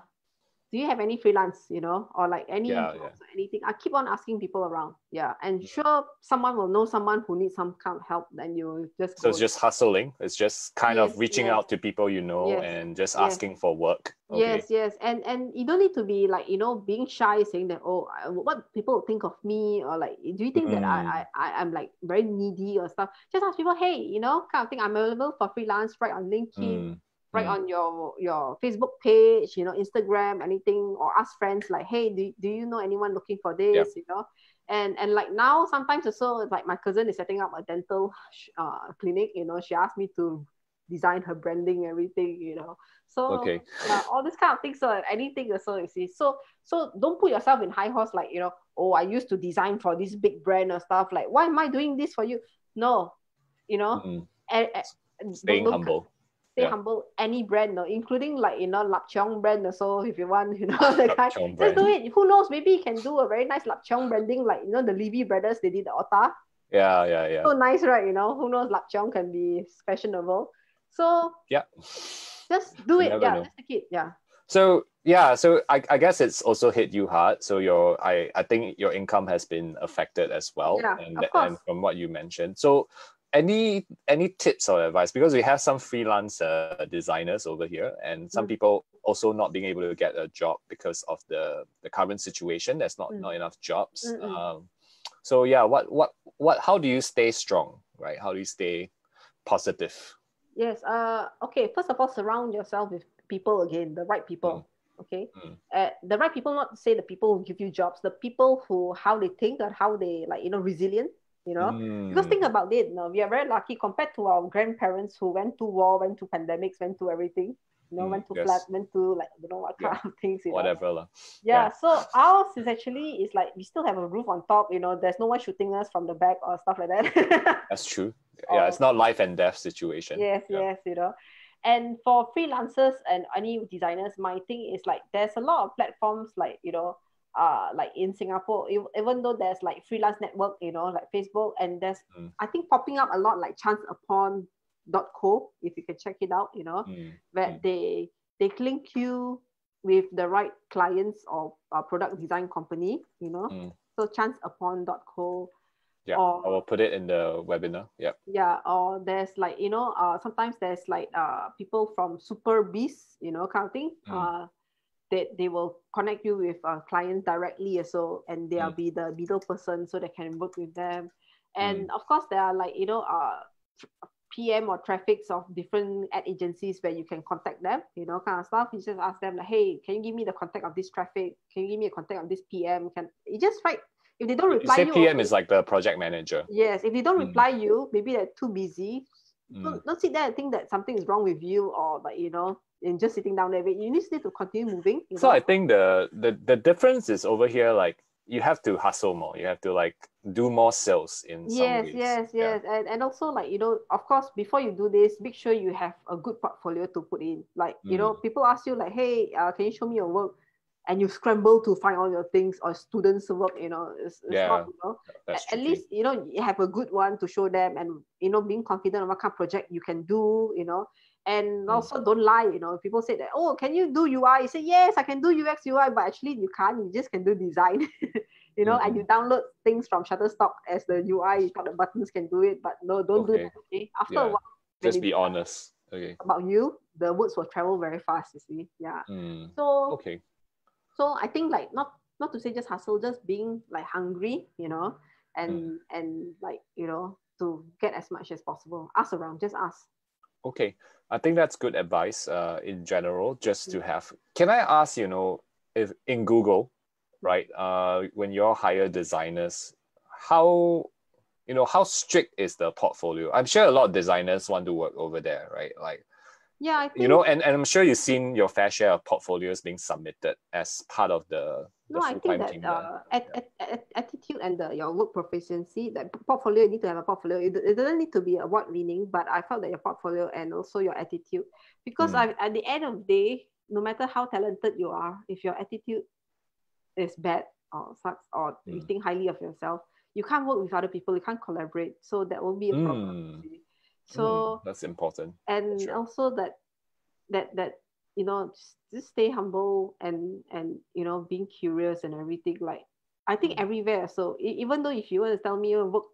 B: do you have any freelance, you know, or like any
A: Yeah,
B: jobs
A: yeah.
B: or anything? I keep on asking people around. Yeah. And
A: Yeah.
B: sure someone will know someone who needs some kind of help, then you just
A: so it's just hustling it's just kind of reaching
B: yes.
A: out to people you know
B: Yes,
A: and just
B: yes.
A: asking for work okay
B: Yes, yes, and and you don't need to be like you know being shy, saying that oh, what people think of me, or like do you think that I,
A: Mm.
B: I I I'm like very needy or stuff? Just ask people, hey, you know, kind of thing. I'm available for freelance, right on LinkedIn,
A: Mm,
B: right
A: mm.
B: on your your Facebook page, you know, Instagram, anything, or ask friends like, hey, do, do you know anyone looking for this? You know, and and like now sometimes also like my cousin is setting up a dental uh, clinic. You know, she asked me to design her branding, everything. You know, so
A: Okay.
B: yeah, all this kind of things. So anything also you see. So so don't put yourself in high horse like you know, oh, I used to design for this big brand or stuff. Like, why am I doing this for you? No, you know,
A: Mm.
B: and, and
A: staying
B: don't-
A: humble
B: stay
A: Yeah.
B: humble any brand, no, including like you know lap chong brand So if you want, you know the.
A: Lapcheong
B: Just do it. Who knows? Maybe you can do a very nice lap chong branding, like you know the Levy brothers. They did the Otta.
A: yeah yeah yeah
B: So nice, right? You know, who knows? Lap chong can be fashionable. So
A: yeah
B: just do
A: You
B: it. Yeah,
A: know.
B: just take it. Yeah.
A: So yeah, so I, I guess it's also hit you hard. So your I, I think your income has been affected as well.
B: Yeah,
A: and,
B: of course.
A: and from what you mentioned. So any any tips or advice because we have some freelance uh, designers over here and some
B: Mm.
A: people also not being able to get a job because of the the current situation there's not
B: Mm.
A: not enough jobs
B: Mm, mm.
A: um, so yeah what what what how do you stay strong right how do you stay positive
B: Yes. Uh. Okay. First of all, surround yourself with people again, the right people. Okay.
A: Mm.
B: Uh, the right people, not to say the people who give you jobs, the people who how they think and how they like you know resilient. You know. Because
A: Mm,
B: think about it, you know, we are very lucky compared to our grandparents who went to war, went to pandemics, went to everything. You know,
A: Mm,
B: went to
A: yes.
B: flood, went to like you know what
A: Yeah.
B: kind of things. You
A: whatever lah.
B: Yeah,
A: Yeah.
B: so ours is actually is like we still have a roof on top, you know, there's no one shooting us from the back or stuff like that.
A: that's true yeah it's not life and death situation
B: yes,
A: yeah.
B: yes, you know. And for freelancers and any designers, my thing is like there's a lot of platforms like, you know, uh like in Singapore, even though there's like freelance network, you know, like Facebook, and there's
A: Mm.
B: I think popping up a lot like chance upon dot co if you can check it out, you know
A: Mm,
B: where
A: Mm.
B: they they link you with the right clients or uh, product design company, you know.
A: Mm.
B: So co.
A: yeah
B: Or-
A: i will put it in the webinar yeah
B: yeah, or there's like you know, uh, sometimes there's like uh people from Super Beast, you know, kind of thing.
A: Mm.
B: Uh, they they will connect you with uh, clients directly, so and they'll
A: Mm.
B: be the middle person, so they can work with them. And of course, there are like you know, uh, PM or traffics of different ad agencies where you can contact them, you know, kind of stuff. You just ask them like, hey, can you give me the contact of this traffic? Can you give me a contact of this PM? Can you just write if they don't
A: you
B: reply
A: say
B: you?
A: pm
B: okay.
A: is like the project manager
B: yes. If they don't
A: Mm.
B: reply you, maybe they're too busy.
A: Mm.
B: Don't, don't sit there and think that something is wrong with you or like you know, and just sitting down there. You just need to continue moving.
A: So
B: know?
A: I think the, the the difference is over here. Like you have to hustle more. You have to like do more sales in some
B: yes
A: ways.
B: yes
A: Yeah.
B: yes and, and also like you know of course before you do this make sure you have a good portfolio to put in like you know
A: Mm.
B: people ask you like hey uh, can you show me your work and you scramble to find all your things or students work you know it's, it's
A: Yeah,
B: not you know at, at least you know you have a good one to show them and you know being confident of what kind of project you can do you know and
A: Mm.
B: also don't lie you know people say that oh can you do ui you say yes i can do ux ui but actually you can't you just can do design you know and you download things from shutterstock as the ui you thought the buttons can do it but no don't do
A: Okay.
B: that okay after
A: Yeah.
B: a while
A: Just be honest. Okay.
B: about you the words will travel very fast you see yeah
A: Mm.
B: so
A: Okay.
B: so i think like not not to say just hustle just being like hungry you know and
A: Mm.
B: and like you know to get as much as possible ask around just ask
A: Okay. I think that's good advice. Uh, in general, just
B: Mm.
A: to have. Can I ask? You know, if in Google, right? Uh, when you all hire designers, how you know how strict is the portfolio? I'm sure a lot of designers want to work over there, right? Like
B: yeah i think
A: you know and, and i'm sure you've seen your fair share of portfolios being submitted as part of the, the
B: no i think that uh, at, at, at, attitude and the, your work proficiency that portfolio you need to have a portfolio it, it doesn't need to be award winning but i felt that your portfolio and also your attitude because
A: Mm.
B: I, at the end of the day no matter how talented you are if your attitude is bad or sucks or you
A: Mm.
B: think highly of yourself you can't work with other people you can't collaborate so that will be a problem
A: Mm.
B: See.
A: Mm,
B: so
A: that's important
B: and
A: sure.
B: also that that that you know just, just stay humble and and you know being curious and everything like i think
A: Mm.
B: everywhere so even though if you want to tell me you work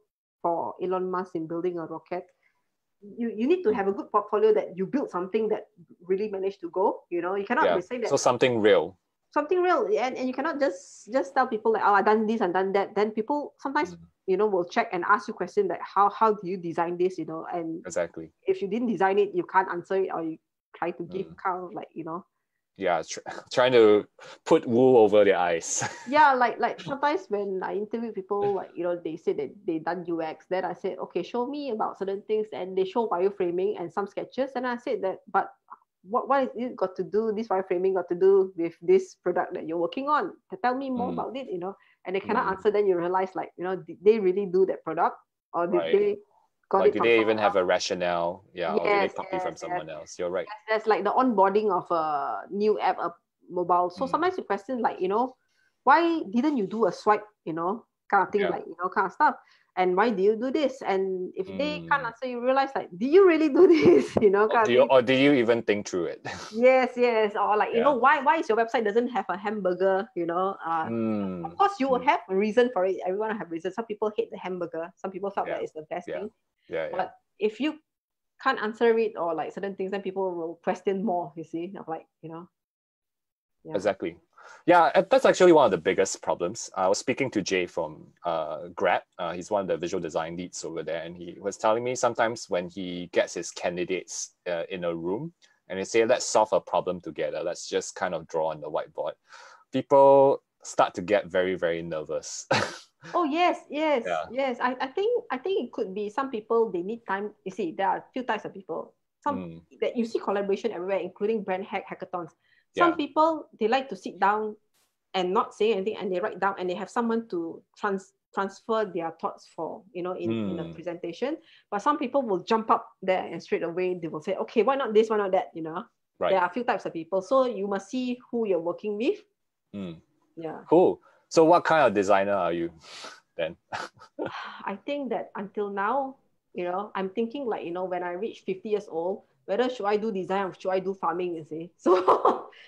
B: for elon musk in building a rocket you, you need to
A: Mm.
B: have a good portfolio that you build something that really managed to go you know you cannot
A: yeah
B: saying that
A: so something real
B: something real and, and you cannot just just tell people like oh i done this and done that. Then people sometimes
A: Mm.
B: you know will check and ask you question like how how do you design this? You know and
A: exactly.
B: if you didn't design it, you can't answer it, or you try to give
A: Mm.
B: kind of like you know,
A: yeah tr- trying to put wool over their eyes.
B: Yeah, like like sometimes when I interview people, like you know, they say that they done UX, then I said, okay, show me about certain things, and they show wireframing and some sketches, and I said that, but what what is it got to do? This wireframing got to do with this product that you're working on? Tell me more
A: Mm.
B: about it, you know. And they cannot
A: Mm.
B: answer, then you realize like you know, did they really do that product, or did
A: Right.
B: they got
A: like do they even have a rationale yeah or did they
B: Yes,
A: copy from
B: yes, yes.
A: someone else you're right
B: that's, like the onboarding of a new app, a mobile. So
A: Mm.
B: sometimes you question like, you know, why didn't you do a swipe, you know, kind of thing,
A: Yeah.
B: like, you know, kind of stuff. And why do you do this? And if they can't
A: Mm.
B: answer, you realize like, do you really do this? You know,
A: or do you or do you even think through it
B: Yes, yes. Or like, you know, why why is your website doesn't have a hamburger, you know? Uh,
A: Mm,
B: of course, you will
A: Mm.
B: have a reason for it. Everyone have reason. Some people hate the hamburger. Some people felt
A: Yeah,
B: that it's the best
A: yeah.
B: thing.
A: Yeah, yeah.
B: But if you can't answer it or like certain things, then people will question more, you see, of like, you know.
A: Yeah. Exactly. Yeah, that's actually one of the biggest problems. I was speaking to Jay from uh, Grab. Uh, he's one of the visual design leads over there, and he was telling me sometimes when he gets his candidates uh, in a room and they say, "Let's solve a problem together. Let's just kind of draw on the whiteboard." People start to get very, very nervous.
B: oh yes, yes, yeah. yes. I, I think I think it could be some people they need time. You see, there are a few types of people. Some mm. that you see collaboration everywhere, including brand hack hackathons some yeah. people they like to sit down and not say anything and they write down and they have someone to trans transfer their thoughts for you know in, mm. in a hmm. presentation but some people will jump up there and straight away they will say okay why not this why not that you know right. there are a few types of people so you must see who you're working with
A: mm.
B: yeah
A: cool so what kind of designer are you then
B: i think that until now you know i'm thinking like you know when i reach 50 years old whether should I do design or should I do farming, you see. So you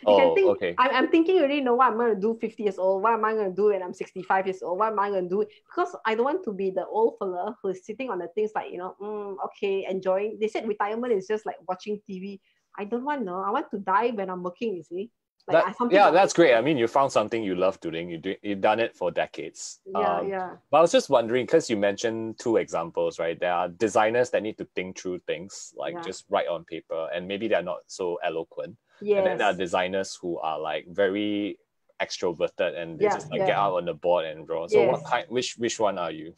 B: oh, can think, okay. I'm, I'm thinking already know what I'm going to do 50 years old, what am I going to do when I'm 65 years old, what am I going to do? Because I don't want to be the old fella who is sitting on the things like, you know, mm, okay, enjoying. They said retirement is just like watching TV. I don't want, no. I want to die when I'm working, you see.
A: Like that, yeah, that's great. I mean, you found something you love doing. You do, you've done it for decades.
B: Yeah, um, yeah.
A: But I was just wondering because you mentioned two examples, right? There are designers that need to think through things, like yeah. just write on paper, and maybe they're not so eloquent.
B: Yes.
A: And then there are designers who are like very extroverted and they yeah, just like yeah. get out on the board and draw. So yes. what kind? Which which one are you?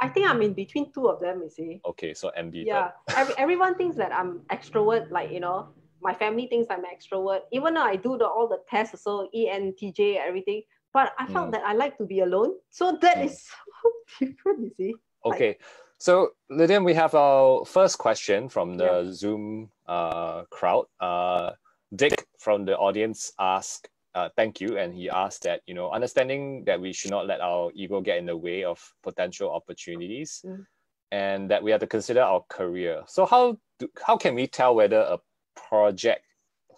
B: I think I'm in between two of them. You see.
A: Okay, so ambivert.
B: Yeah, Every, everyone thinks that I'm extrovert, like you know my family thinks I'm an extrovert. Even though I do the, all the tests, so ENTJ, everything, but I felt mm. that I like to be alone. So that mm. is so different, you see.
A: Okay. Like, so Lilian, we have our first question from the yeah. Zoom uh, crowd. Uh, Dick from the audience asked, uh, thank you. And he asked that, you know, understanding that we should not let our ego get in the way of potential opportunities mm. and that we have to consider our career. So how do, how can we tell whether a project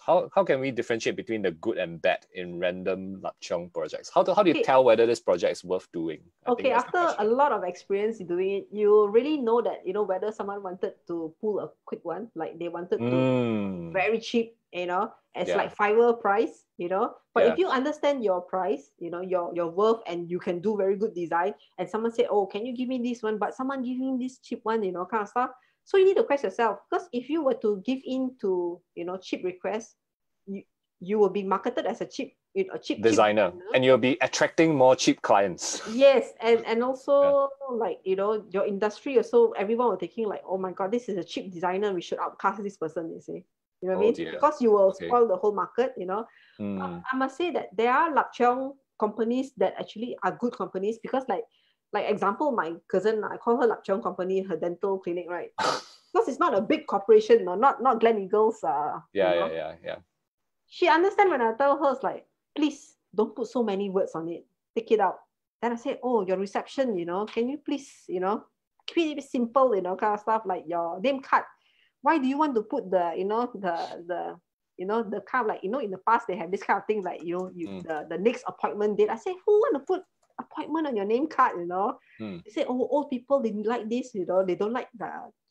A: how, how can we differentiate between the good and bad in random Lapcheong projects? How do, how do you okay. tell whether this project is worth doing?
B: I okay, after a lot of experience doing it, you really know that, you know, whether someone wanted to pull a quick one, like they wanted to
A: mm.
B: very cheap, you know, it's yeah. like Fiverr price, you know. But yeah. if you understand your price, you know, your, your worth and you can do very good design and someone say, oh, can you give me this one? But someone giving this cheap one, you know, kind of stuff so you need to question yourself because if you were to give in to you know cheap requests, you you will be marketed as a cheap you know, a cheap
A: designer, cheap and you'll be attracting more cheap clients.
B: Yes, and and also yeah. like you know your industry also everyone will thinking like oh my god this is a cheap designer we should outcast this person you see you know what oh I mean dear. because you will okay. spoil the whole market you know.
A: Mm.
B: I must say that there are Lapcheong companies that actually are good companies because like like example, my cousin, I call her Lapcheong Company, her dental clinic, right? because it's not a big corporation, no, not not Gleneagles. Uh,
A: yeah, you know? yeah, yeah, yeah.
B: She understand when I tell her, it's like, please don't put so many words on it. Take it out. Then I say, oh, your reception, you know, can you please, you know, keep it simple, you know, kind of stuff like your name card. Why do you want to put the, you know, the the you know, the kind of like, you know, in the past they have this kind of thing like, you know, you mm. the, the next appointment date. I say, who want to put appointment on your name card, you know.
A: Hmm.
B: They say, oh, old people, they like this, you know, they don't like the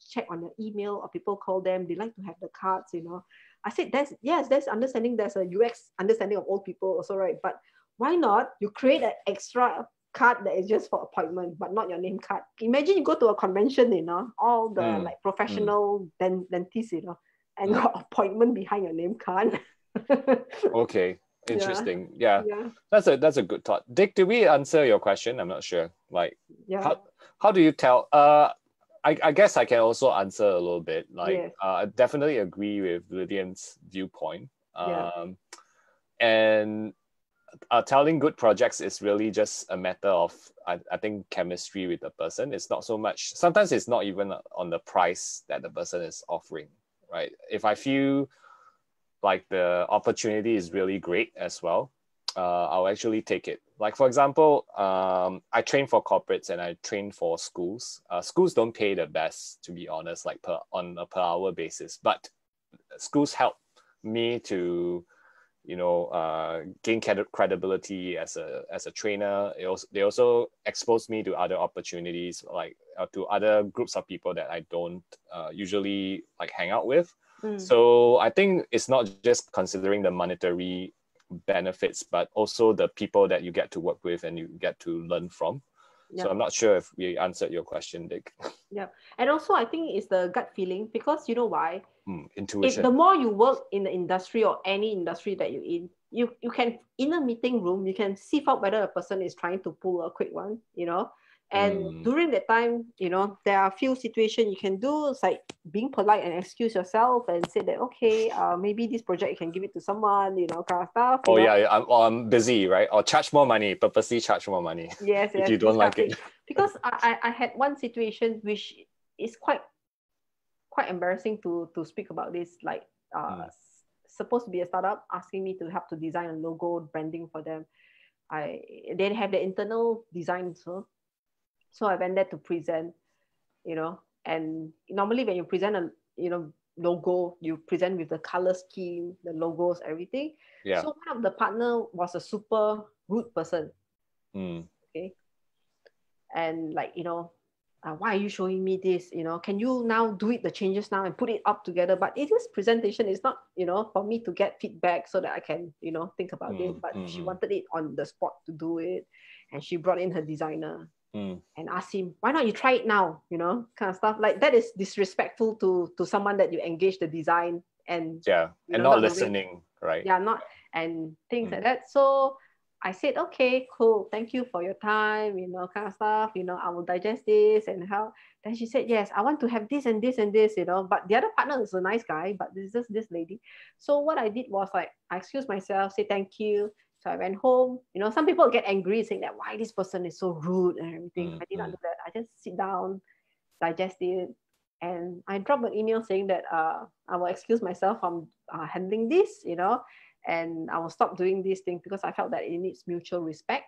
B: check on the email or people call them, they like to have the cards, you know. I said, that's, yes, that's understanding, there's a UX understanding of old people also, right? But why not you create an extra card that is just for appointment, but not your name card. Imagine you go to a convention, you know, all the mm. like professional mm. dentists, you know, and mm. got appointment behind your name card.
A: okay. Interesting. Yeah. yeah. That's a that's a good thought. Dick, did we answer your question? I'm not sure. Like
B: yeah.
A: how how do you tell uh I, I guess I can also answer a little bit. Like yes. uh, I definitely agree with Lilian's viewpoint. Um yeah. and uh, telling good projects is really just a matter of I, I think chemistry with the person. It's not so much sometimes it's not even on the price that the person is offering, right? If I feel like the opportunity is really great as well, uh, I'll actually take it. Like for example, um, I train for corporates and I train for schools. Uh, schools don't pay the best, to be honest, like per on a per hour basis. But schools help me to you know uh, gain credibility as a as a trainer. It also, they also expose me to other opportunities, like uh, to other groups of people that I don't uh, usually like hang out with. Mm. So I think it's not just considering the monetary benefits, but also the people that you get to work with and you get to learn from. Yeah. So I'm not sure if we answered your question, Dick.
B: Yeah, and also I think it's the gut feeling because you know why?
A: Mm, intuition.
B: If the more you work in the industry or any industry that you're in, you you can in a meeting room you can see out whether a person is trying to pull a quick one, you know, and mm. during that time, you know, there are a few situations you can do. It's like being polite and excuse yourself and say that, okay, uh, maybe this project you can give it to someone, you know, kind of stuff.
A: Oh,
B: know?
A: yeah, I'm, I'm busy, right? Or charge more money, purposely charge more money.
B: Yes,
A: if you don't like it.
B: Because I, I had one situation which is quite quite embarrassing to to speak about this. Like, uh, mm. supposed to be a startup asking me to help to design a logo branding for them. I they have the internal design so so I went there to present, you know, and normally when you present a, you know, logo, you present with the color scheme, the logos, everything.
A: Yeah.
B: So one of the partner was a super rude person.
A: Mm.
B: Okay. And like, you know, uh, why are you showing me this? You know, can you now do it the changes now and put it up together? But it is presentation. It's not, you know, for me to get feedback so that I can, you know, think about mm, it. But mm-hmm. she wanted it on the spot to do it, and she brought in her designer
A: mm.
B: and ask him, why not you try it now? You know, kind of stuff like that is disrespectful to to someone that you engage the design and
A: yeah, and know, not, not listening, right?
B: Yeah, not and things mm. like that. So I said, okay, cool, thank you for your time, you know, kind of stuff, you know, I will digest this and how. Then she said, yes, I want to have this and this and this, you know, but the other partner is a nice guy, but this is this lady. So what I did was like, I excused myself, say thank you, so I went home. You know, some people get angry saying that why this person is so rude and everything. Mm-hmm. I did not do that. I just sit down, digest it, and I dropped an email saying that uh, I will excuse myself from uh, handling this, you know, and I will stop doing this thing because I felt that it needs mutual respect.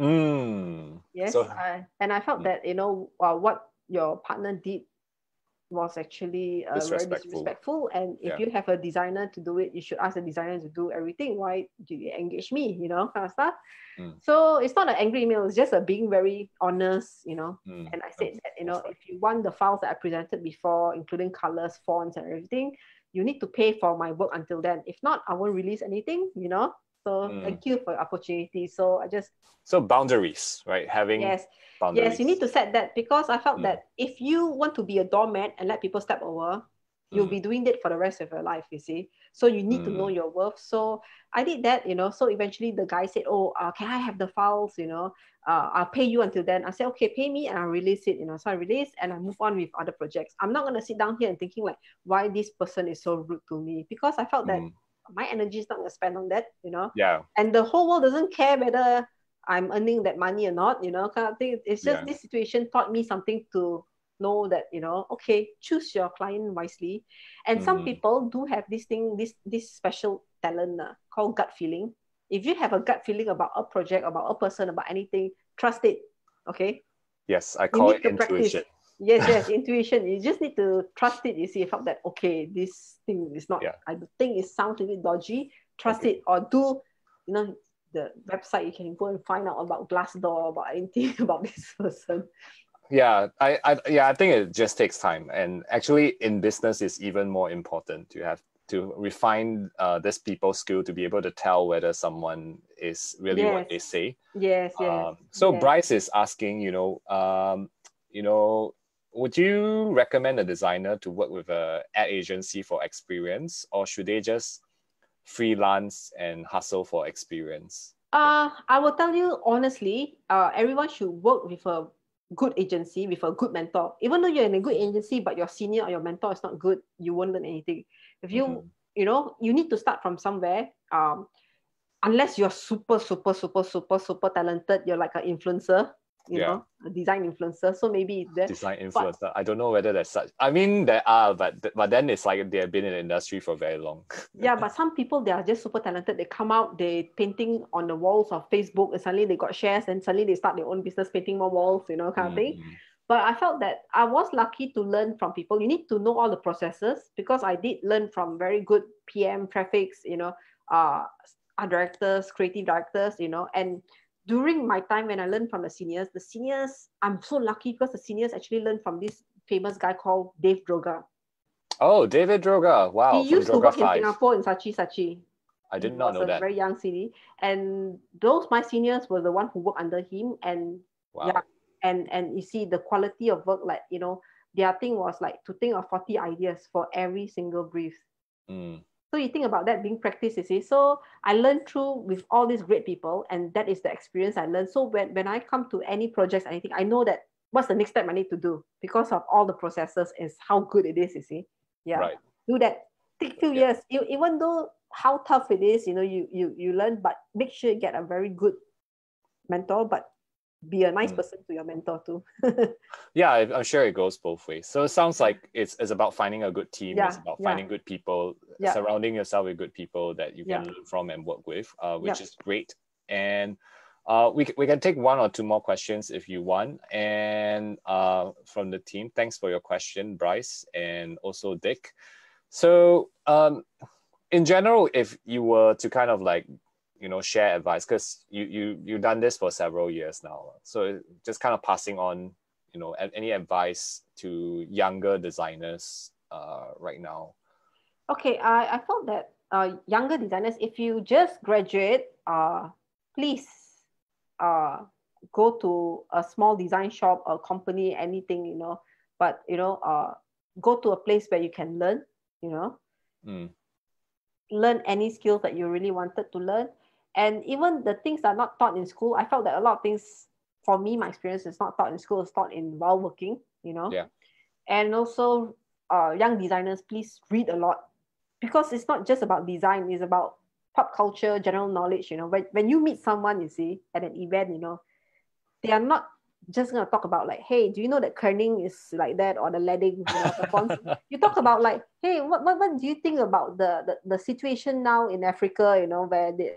A: Mm.
B: Yes, so, I, and I felt that you know uh, what your partner did was actually uh, very disrespectful. And if yeah. you have a designer to do it, you should ask the designer to do everything. Why do you engage me? You know, kind of stuff.
A: Mm.
B: So it's not an angry email. It's just a being very honest. You know,
A: mm.
B: and I said that you know if you want the files that I presented before, including colors, fonts, and everything, you need to pay for my work until then. If not, I won't release anything. You know. So mm. thank you for the opportunity. So I just
A: so boundaries, right? Having
B: yes
A: boundaries.
B: Yes, you need to set that because I felt mm. that if you want to be a doormat and let people step over, you'll mm. be doing that for the rest of your life, you see. So you need to know mm. your worth. So I did that, you know. So eventually the guy said, Oh, uh, can I have the files? You know, uh, I'll pay you until then. I said, Okay, pay me and I'll release it, you know. So I release and I move on with other projects. I'm not gonna sit down here and thinking like why this person is so rude to me because I felt that mm. My energy is not gonna spend on that, you know.
A: Yeah.
B: And the whole world doesn't care whether I'm earning that money or not, you know, kind of thing. It's just yeah. this situation taught me something to know that, you know, okay, choose your client wisely. And mm. some people do have this thing, this this special talent uh, called gut feeling. If you have a gut feeling about a project, about a person, about anything, trust it. Okay.
A: Yes, I call it intuition. Practice.
B: Yes, yes, intuition. You just need to trust it. You see, felt that okay, this thing is not.
A: Yeah.
B: I think it sounds a bit dodgy. Trust okay. it or do, you know, the website you can go and find out about Glassdoor, about anything about this person.
A: Yeah, I, I yeah, I think it just takes time. And actually in business it's even more important to have to refine uh, this people skill to be able to tell whether someone is really yes. what they say.
B: Yes, yes.
A: Um, so
B: yes.
A: Bryce is asking, you know, um, you know, would you recommend a designer to work with a ad agency for experience, or should they just freelance and hustle for experience?
B: Uh, I will tell you honestly, uh, everyone should work with a good agency, with a good mentor. Even though you're in a good agency, but your senior or your mentor is not good, you won't learn anything. If you, mm-hmm. you know, you need to start from somewhere. Um, unless you're super, super, super, super, super talented, you're like an influencer, you yeah. know, a design influencer. So maybe that
A: design influencer. But, I don't know whether there's such. I mean, there are, but but then it's like they have been in the industry for very long.
B: yeah, but some people they are just super talented. They come out, they painting on the walls of Facebook, and suddenly they got shares, and suddenly they start their own business, painting more walls, you know, kind mm-hmm. of thing. but I felt that I was lucky to learn from people. You need to know all the processes because I did learn from very good PM traffics, you know, uh, directors, creative directors, you know, and during my time when I learned from the seniors, the seniors, I'm so lucky because the seniors actually learned from this famous guy called Dave Droga.
A: Oh, David Droga. Wow.
B: He used to work
A: 5.
B: in Singapore in Saatchi Saatchi.
A: I did not
B: was
A: know
B: a
A: that.
B: Very young city, and those my seniors were the one who worked under him, and
A: Wow.
B: yeah. and and you see the quality of work, like you know, their thing was like to think of forty ideas for every single brief.
A: Mm,
B: So you think about that being practiced, you see. So I learned through with all these great people, and that is the experience I learned. So when, when I come to any projects, anything, I know that what's the next step I need to do because of all the processes is how good it is, you see. Yeah.
A: Right.
B: Do that. Take few
A: Yeah.
B: years. You, even though how tough it is, you know, you you you learn, but make sure you get a very good mentor, but be a nice
A: Mm.
B: person to your mentor too.
A: Yeah, I'm sure it goes both ways. So it sounds like it's, it's about finding a good team. it's
B: Yeah,
A: about
B: yeah.
A: finding good people,
B: Yeah.
A: surrounding yourself with good people that you can
B: Yeah.
A: learn from and work with, uh, which
B: Yeah.
A: is great. And uh, we, we can take one or two more questions if you want. And uh, from the team, thanks for your question, Bryce, and also Dick. So um, in general, if you were to kind of like you know share advice because you you you've done this for several years now. So just kind of passing on you know any advice to younger designers uh, right now?
B: Okay, I, I felt that uh, younger designers, if you just graduate, uh, please uh, go to a small design shop or company, anything, you know, but, you know, uh, go to a place where you can learn, you know,
A: Mm,
B: learn any skills that you really wanted to learn. And even the things that are not taught in school, I felt that a lot of things, for me, my experience is not taught in school, it's taught in while working, you know.
A: Yeah.
B: And also, uh, young designers, please read a lot because it's not just about design, it's about pop culture, general knowledge, you know. When, when you meet someone, you see, at an event, you know, they are not just going to talk about like, hey, do you know that kerning is like that or the leading, you know, you talk about like, hey, what, what, what do you think about the, the, the situation now in Africa, you know, where the,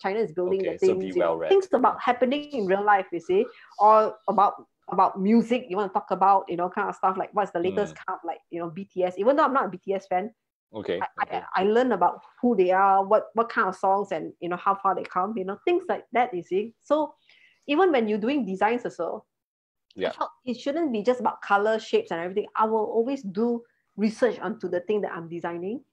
B: China is building
A: Okay,
B: the
A: so
B: things, know,
A: well-read.
B: things about happening in real life, you see, or about about music, you want to talk about, you know, kind of stuff like what's the latest kind of like, you know, BTS. Even though I'm not a BTS fan,
A: okay
B: I,
A: okay
B: I, I learn about who they are, what what kind of songs, and you know how far they come. You know things like that. You see, so even when you're doing designs also,
A: Yeah.
B: It shouldn't be just about color, shapes, and everything. I will always do research onto the thing that I'm designing,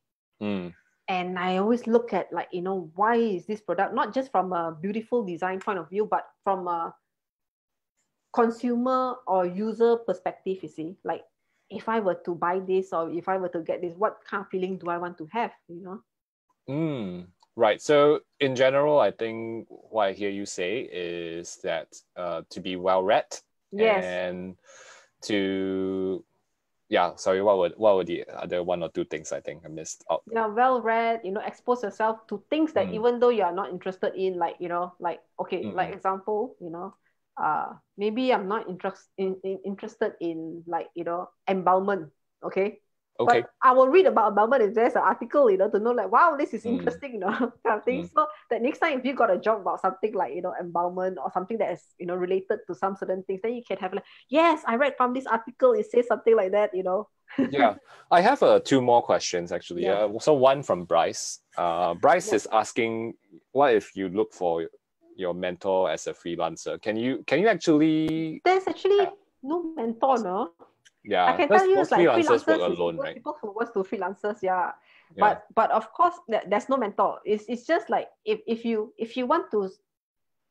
A: Mm,
B: and I always look at like you know why is this product not just from a beautiful design point of view, but from a consumer or user perspective. You see, like if I were to buy this or if I were to get this, what kind of feeling do I want to have? You know.
A: mm. right so in general i think what i hear you say is that uh, to be well read
B: Yes.
A: and to yeah sorry what would what were the other one or two things i think i missed out
B: yeah, well read, you know, expose yourself to things that
A: Mm.
B: even though you are not interested in, like, you know, like, okay,
A: Mm,
B: like example, you know, uh, maybe I'm not interest, in, in, interested in like, you know, embalmment, okay?
A: Okay
B: But I will read about embalmment if there's an article, you know, to know like, wow, this is
A: Mm.
B: interesting, you know, kind of thing.
A: Mm.
B: So that next time if you got a job about something like, you know, embalmment or something that is, you know, related to some certain things, then you can have like, yes, I read from this article, it says something like that, you know.
A: yeah i have uh, two more questions actually
B: Yeah.
A: uh, so one from bryce uh, bryce
B: Yeah.
A: is asking what if you look for your mentor as a freelancer can you can you actually
B: There's actually no mentor, no?
A: Yeah
B: I can tell you it's like
A: freelancers work alone
B: people,
A: right
B: people who wants to freelancers, yeah.
A: yeah.
B: But but of course there- there's no mentor. It's it's just like if, if you if you want to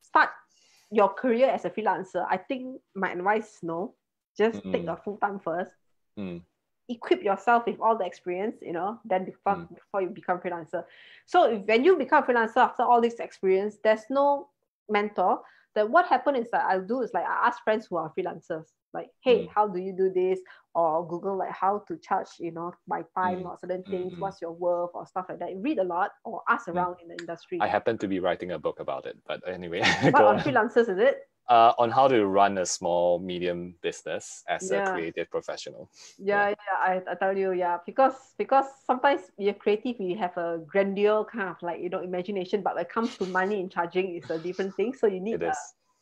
B: start your career as a freelancer, I think my advice is no. Just take
A: Mm.
B: a full time first.
A: Mm.
B: Equip yourself with all the experience, you know, then before
A: Mm.
B: before you become freelancer. So if, when you become freelancer after all this experience, there's no mentor. Then what happened is that I'll do is like I ask friends who are freelancers, like, hey,
A: Mm.
B: how do you do this? Or Google like how to charge, you know, by time
A: Mm.
B: or certain things,
A: Mm, mm.
B: what's your worth or stuff like that. Read a lot or ask around in the industry.
A: i happen to be writing a book about it but anyway
B: But on. freelancers, is it?
A: Uh, on how to run a small medium business as
B: Yeah.
A: a creative professional
B: Yeah, yeah, I, I tell you, yeah, because because sometimes you're creative, you have a grandeur kind of like you know imagination, but when it comes to money and charging, it's a different thing. So you need a,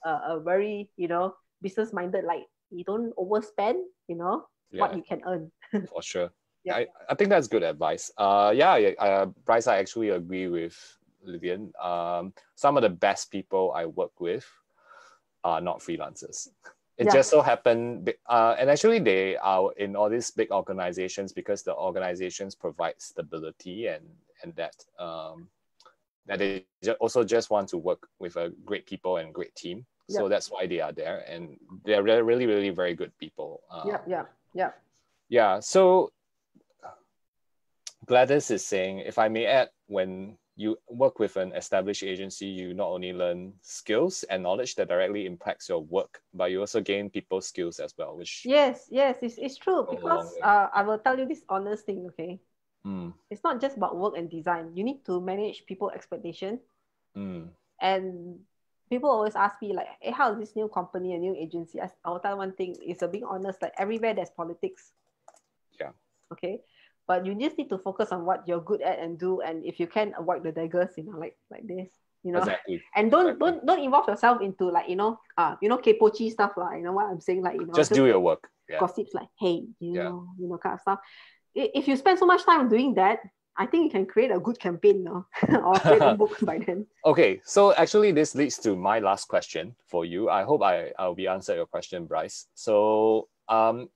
B: a, a very you know business minded like you don't overspend, you know,
A: Yeah.
B: what you can earn.
A: for sure.
B: Yeah.
A: I, I think that's good advice. Uh, yeah, yeah, uh, Bryce, I actually agree with Lilian. Um, some of the best people I work with are not freelancers. It
B: Yeah.
A: just so happened, uh, and actually they are in all these big organizations because the organizations provide stability and and that um, that they also just want to work with a great people and great team. So
B: Yeah.
A: that's why they are there, and they're really, really very good people. Um,
B: yeah, yeah, yeah.
A: yeah. So Gladys is saying, if I may add, when you work with an established agency, you not only learn skills and knowledge that directly impacts your work, but you also gain people skills as well, which
B: Yes, yes, it's, it's true
A: Go a long
B: because uh, I will tell you this honest thing, okay?
A: mm,
B: It's not just about work and design. You need to manage people expectation.
A: mm,
B: And people always ask me like, hey, how is this new company, a new agency? I, I'll tell one thing, is a being honest, like everywhere there's politics.
A: Yeah.
B: Okay. But you just need to focus on what you're good at and do. And if you can avoid the daggers, you know, like like this, you know.
A: exactly.
B: And don't
A: Exactly.
B: don't don't involve yourself into like, you know, uh, you know, kepochi stuff, like, you know what I'm saying? Like, you know,
A: Just do your work. Yeah.
B: gossips like, hey, you
A: Yeah.
B: know, you know, kind of stuff. If you spend so much time doing that, I think you can create a good campaign, no? or create a book by then.
A: Okay, so actually this leads to my last question for you. I hope I, I'll be answered your question, Bryce. So um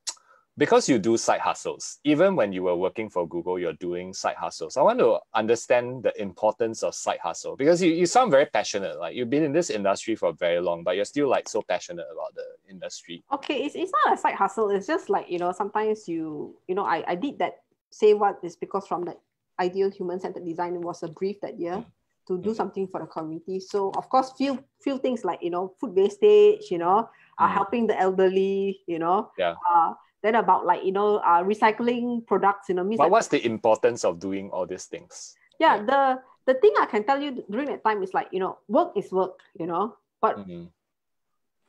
A: because you do side hustles, even when you were working for Google, you're doing side hustles. I want to understand the importance of side hustle because you, you sound very passionate. Like you've been in this industry for very long, but you're still like so passionate about the industry.
B: Okay, it's, it's not a side hustle. It's just like, you know, sometimes you, you know, I, I did that say what is because from the IDEO human centered design it was a brief that year
A: Mm.
B: to do
A: Mm.
B: something for the community. So of course few few things like, you know, food wastage, you know, uh,
A: Mm.
B: helping the elderly, you know.
A: Yeah.
B: Uh, then about like, you know, uh, recycling products, you know, means
A: But
B: like
A: what's the importance of doing all these things?
B: yeah,
A: Yeah.
B: the the thing I can tell you during that time is like, you know, work is work, you know. But
A: Mhm.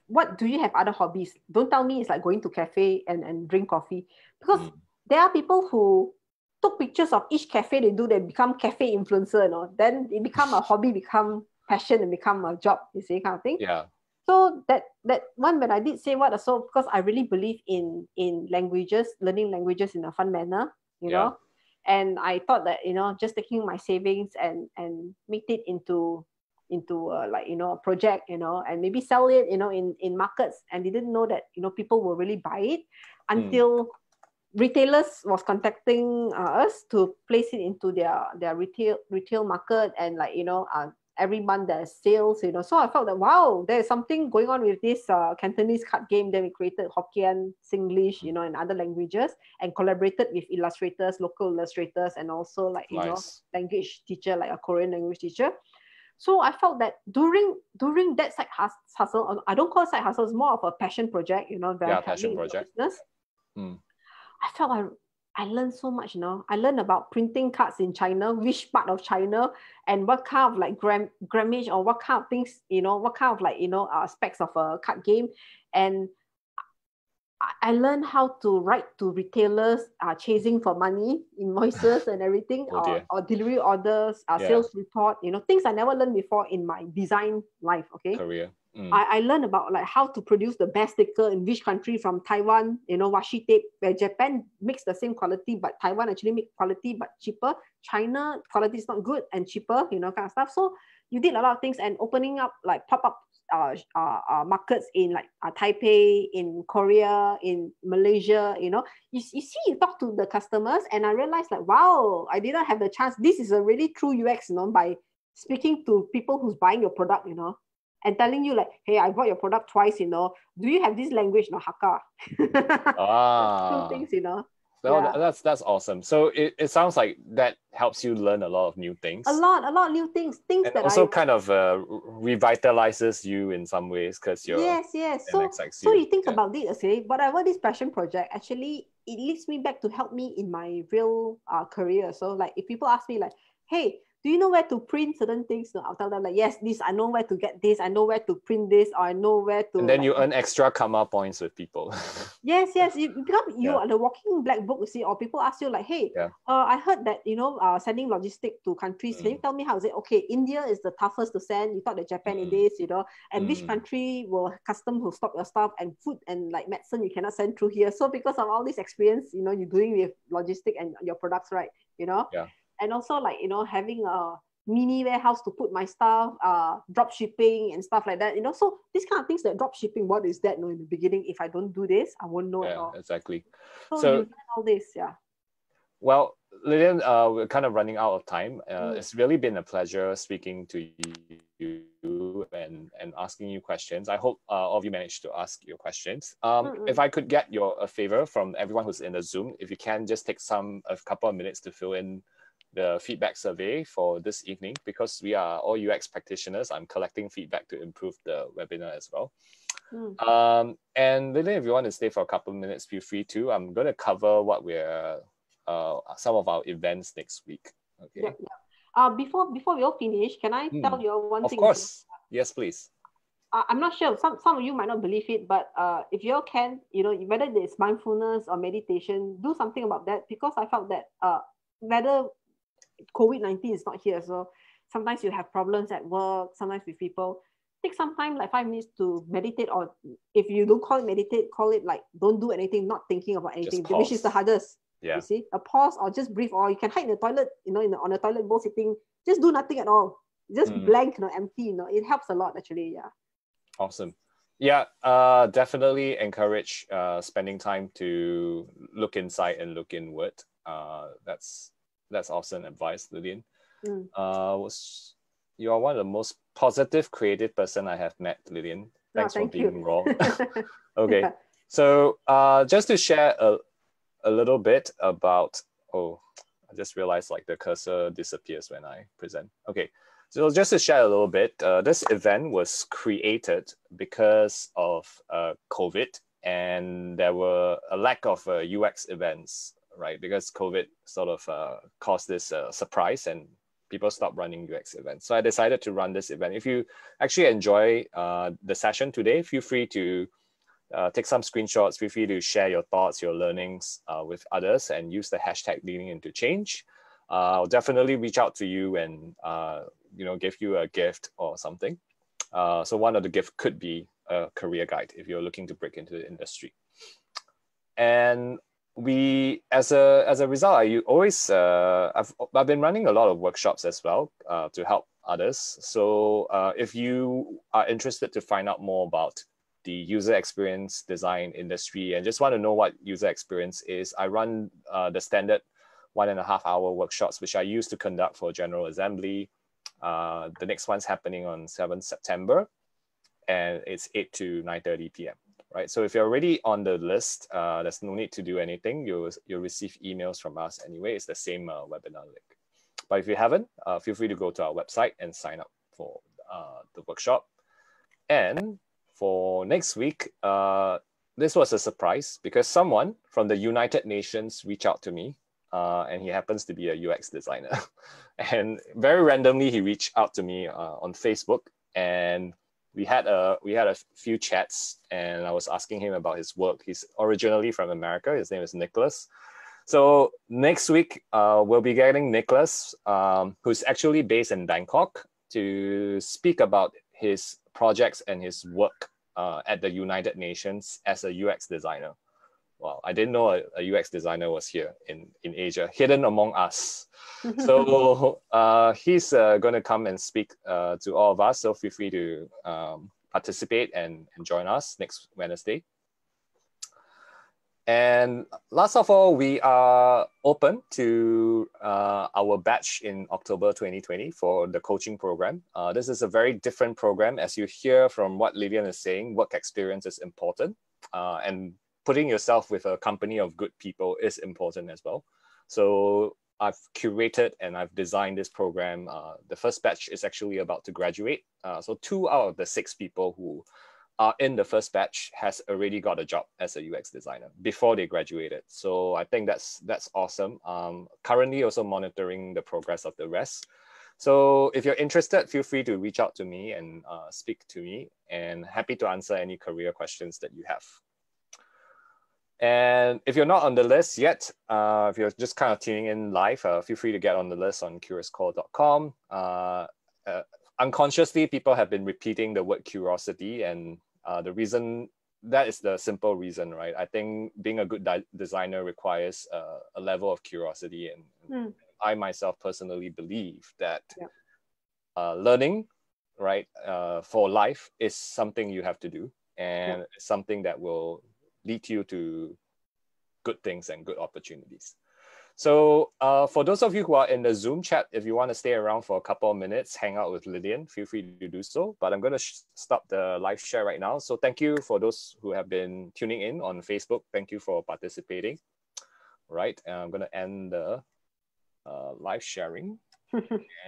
B: what do you have other hobbies? Don't tell me it's like going to cafe and, and drink coffee. Because
A: Mm.
B: there are people who took pictures of each cafe they do, they become cafe influencer, you know. Then it become a hobby, become passion and become a job, you see, kind of thing.
A: Yeah.
B: So that that one when I did say what so because I really believe in in languages, learning languages in a fun manner, you
A: Yeah.
B: know. And I thought that you know just taking my savings and and make it into into uh, like you know a project you know and maybe sell it you know in in markets and they didn't know that you know people will really buy it until retailers was contacting uh, us to place it into their their retail retail market and like you know uh, every month there's sales you know so i felt that wow there's something going on with this uh, cantonese card game then we created hokkien singlish you know and other languages and collaborated with illustrators local illustrators and also like you know language teacher like a korean language teacher so i felt that during during that side hustle uh, i don't call it side hustle it's more of a passion project you know that
A: Yeah, passion
B: having in the
A: project.
B: business
A: Mm.
B: I felt I I learned so much, you know. I learned about printing cards in China, which part of China, and what kind of like gram grammage or what kind of things, you know, what kind of like you know uh, specs of a card game, and I- I learned how to write to retailers, uh, chasing for money, invoices and everything,
A: Oh
B: or, or delivery orders, uh,
A: Yeah.
B: sales report, you know, things I never learned before in my design life. Okay.
A: Career. Mm.
B: I, I learned about like how to produce the best sticker in which country from Taiwan, you know, washi tape, where Japan makes the same quality, but Taiwan actually make quality but cheaper. China quality is not good and cheaper, you know, kind of stuff. So you did a lot of things and opening up like pop-up uh, uh, uh, markets in like uh, Taipei, in Korea, in Malaysia, you know, you, you see, you talk to the customers and I realized like, wow, I didn't have the chance. This is a really true UX, you know, by speaking to people who's buying your product, you know, and telling you like, hey, I bought your product twice, you know. Do you have this language, no Hakka?
A: Ah.
B: Two things, you know.
A: Well,
B: Yeah.
A: that's that's awesome. So it, it sounds like that helps you learn a lot of new things.
B: A lot, a lot of new things, things
A: And
B: that
A: also
B: I
A: kind of uh, revitalizes you in some ways because you're
B: yes, yes. So,
A: excites
B: so
A: you.
B: you think
A: Yeah.
B: about this, okay? But I want this passion project, actually, it leads me back to help me in my real uh, career. So, like, if people ask me, like, hey, do you know where to print certain things? No, I'll tell them like, yes, this I know where to get this. I know where to print this, or I know where to.
A: And then
B: like,
A: you earn extra karma points with people.
B: Yes, yes. You become you
A: Yeah.
B: are the walking black book. You see, or people ask you like, "Hey,
A: Yeah.
B: uh, I heard that you know, uh, sending logistic to countries. Can you
A: Mm.
B: tell me how is it? Okay, India is the toughest to send. You thought that Japan it
A: Mm.
B: is, you know, and which
A: Mm.
B: country will custom will stop your stuff and food and like medicine you cannot send through here. So because of all this experience, you know, you're doing with logistic and your products, right? You know,
A: Yeah.
B: And also like you know having a mini warehouse to put my stuff, uh, drop shipping and stuff like that. You know, so these kind of things that drop shipping, what is that? No, in the beginning, if I don't do this, I won't know at
A: yeah,
B: all.
A: exactly.
B: So,
A: So-
B: you learn all this, yeah.
A: Well, Lilian, uh, we're kind of running out of time. Uh,
B: Mm.
A: It's really been a pleasure speaking to you and, and asking you questions. I hope uh, all of you managed to ask your questions. Um,
B: Mm-mm.
A: if I could get your a favor from everyone who's in the Zoom, if you can just take some a couple of minutes to fill in the feedback survey for this evening, because we are all UX practitioners. I'm collecting feedback to improve the webinar as well.
B: Mm.
A: Um, and Lilian, if you want to stay for a couple of minutes, feel free to. I'm going to cover what we're uh, some of our events next week. Okay.
B: Yeah, yeah. Uh, before before we all finish, can I tell
A: Mm.
B: you one
A: Of
B: thing?
A: Of course. Yes, please.
B: uh, I'm not sure. Some some of you might not believe it, but uh, if you all can, you know, whether it's mindfulness or meditation, do something about that because I felt that uh, whether COVID nineteen is not here, so sometimes you have problems at work, sometimes with people. Take some time, like five minutes, to meditate, or if you don't call it meditate, call it like don't do anything, not thinking about anything, which is the hardest.
A: Yeah.
B: You see, a pause or just breathe, or you can hide in the toilet, you know, in the, on the toilet bowl sitting, just do nothing at all, just
A: Mm.
B: blank, you know, empty. You know, it helps a lot actually. Yeah.
A: Awesome. Yeah, uh, definitely encourage uh, spending time to look inside and look inward. Uh, that's that's awesome advice, Lilian.
B: Mm.
A: Uh, was you are one of the most positive, creative person I have met, Lilian.
B: No,
A: Thanks for
B: thank you.
A: being raw. okay,
B: Yeah.
A: so uh, just to share a, a little bit about oh, I just realized like the cursor disappears when I present. Okay, so just to share a little bit, uh, this event was created because of uh, COVID, and there were a lack of uh, UX events, right? Because COVID sort of uh, caused this uh, surprise, and people stopped running UX events. So I decided to run this event. If you actually enjoy uh, the session today, feel free to uh, take some screenshots. Feel free to share your thoughts, your learnings uh, with others, and use the hashtag leading into change. Uh, I'll definitely reach out to you and you know give you a gift or something. So one of the gift could be a career guide if you're looking to break into the industry. And we, as a as a result, I always uh, I've I've been running a lot of workshops as well uh, to help others. So uh, if you are interested to find out more about the user experience design industry and just want to know what user experience is, I run uh, the standard one and a half hour workshops, which I used to conduct for General Assembly. Uh, the next one's happening on 7th September, and it's 8 to 9.30 p.m. Right, so if you're already on the list, uh, there's no need to do anything. You'll, you'll receive emails from us anyway. It's the same uh, webinar link. But if you haven't, uh, feel free to go to our website and sign up for uh, the workshop. And for next week, uh, this was a surprise because someone from the United Nations reached out to me, uh, and he happens to be a UX designer. and very randomly, he reached out to me on Facebook, and we had a we had a few chats, and I was asking him about his work. He's originally from America. His name is Nicholas. So next week, uh, we'll be getting Nicholas, um, who's actually based in Bangkok, to speak about his projects and his work uh, at the United Nations as a UX designer. Wow, I didn't know a, a UX designer was here in, in Asia, hidden among us. So uh, he's uh, going to come and speak uh, to all of us. So feel free to um, participate and, and join us next Wednesday. And last of all, we are open to uh, our batch in October 2020 for the coaching program. Uh, this is a very different program. As you hear from what Lilian is saying, work experience is important. Uh, and putting yourself with a company of good people is important as well. So I've curated and I've designed this program. Uh, the first batch is actually about to graduate. Uh, so two out of the six people who are in the first batch has already got a job as a UX designer before they graduated. So I think that's that's awesome. Um, currently also monitoring the progress of the rest. So if you're interested, feel free to reach out to me and uh, speak to me and happy to answer any career questions that you have. And if you're not on the list yet, uh, if you're just kind of tuning in live, uh, feel free to get on the list on curiouscore.com. Uh, uh, unconsciously, people have been repeating the word curiosity, and uh, the reason that is the simple reason, right? I think being a good designer requires uh, a level of curiosity, and mm. I myself personally believe that yeah. learning, right, for life is something you have to do, and yeah. something that will lead you to good things and good opportunities. So uh, for those of you who are in the Zoom chat, if you want to stay around for a couple of minutes, hang out with Lilian, feel free to do so. But I'm going to stop the live share right now. So thank you for those who have been tuning in on Facebook. Thank you for participating. Right, and I'm going to end the uh, live sharing. and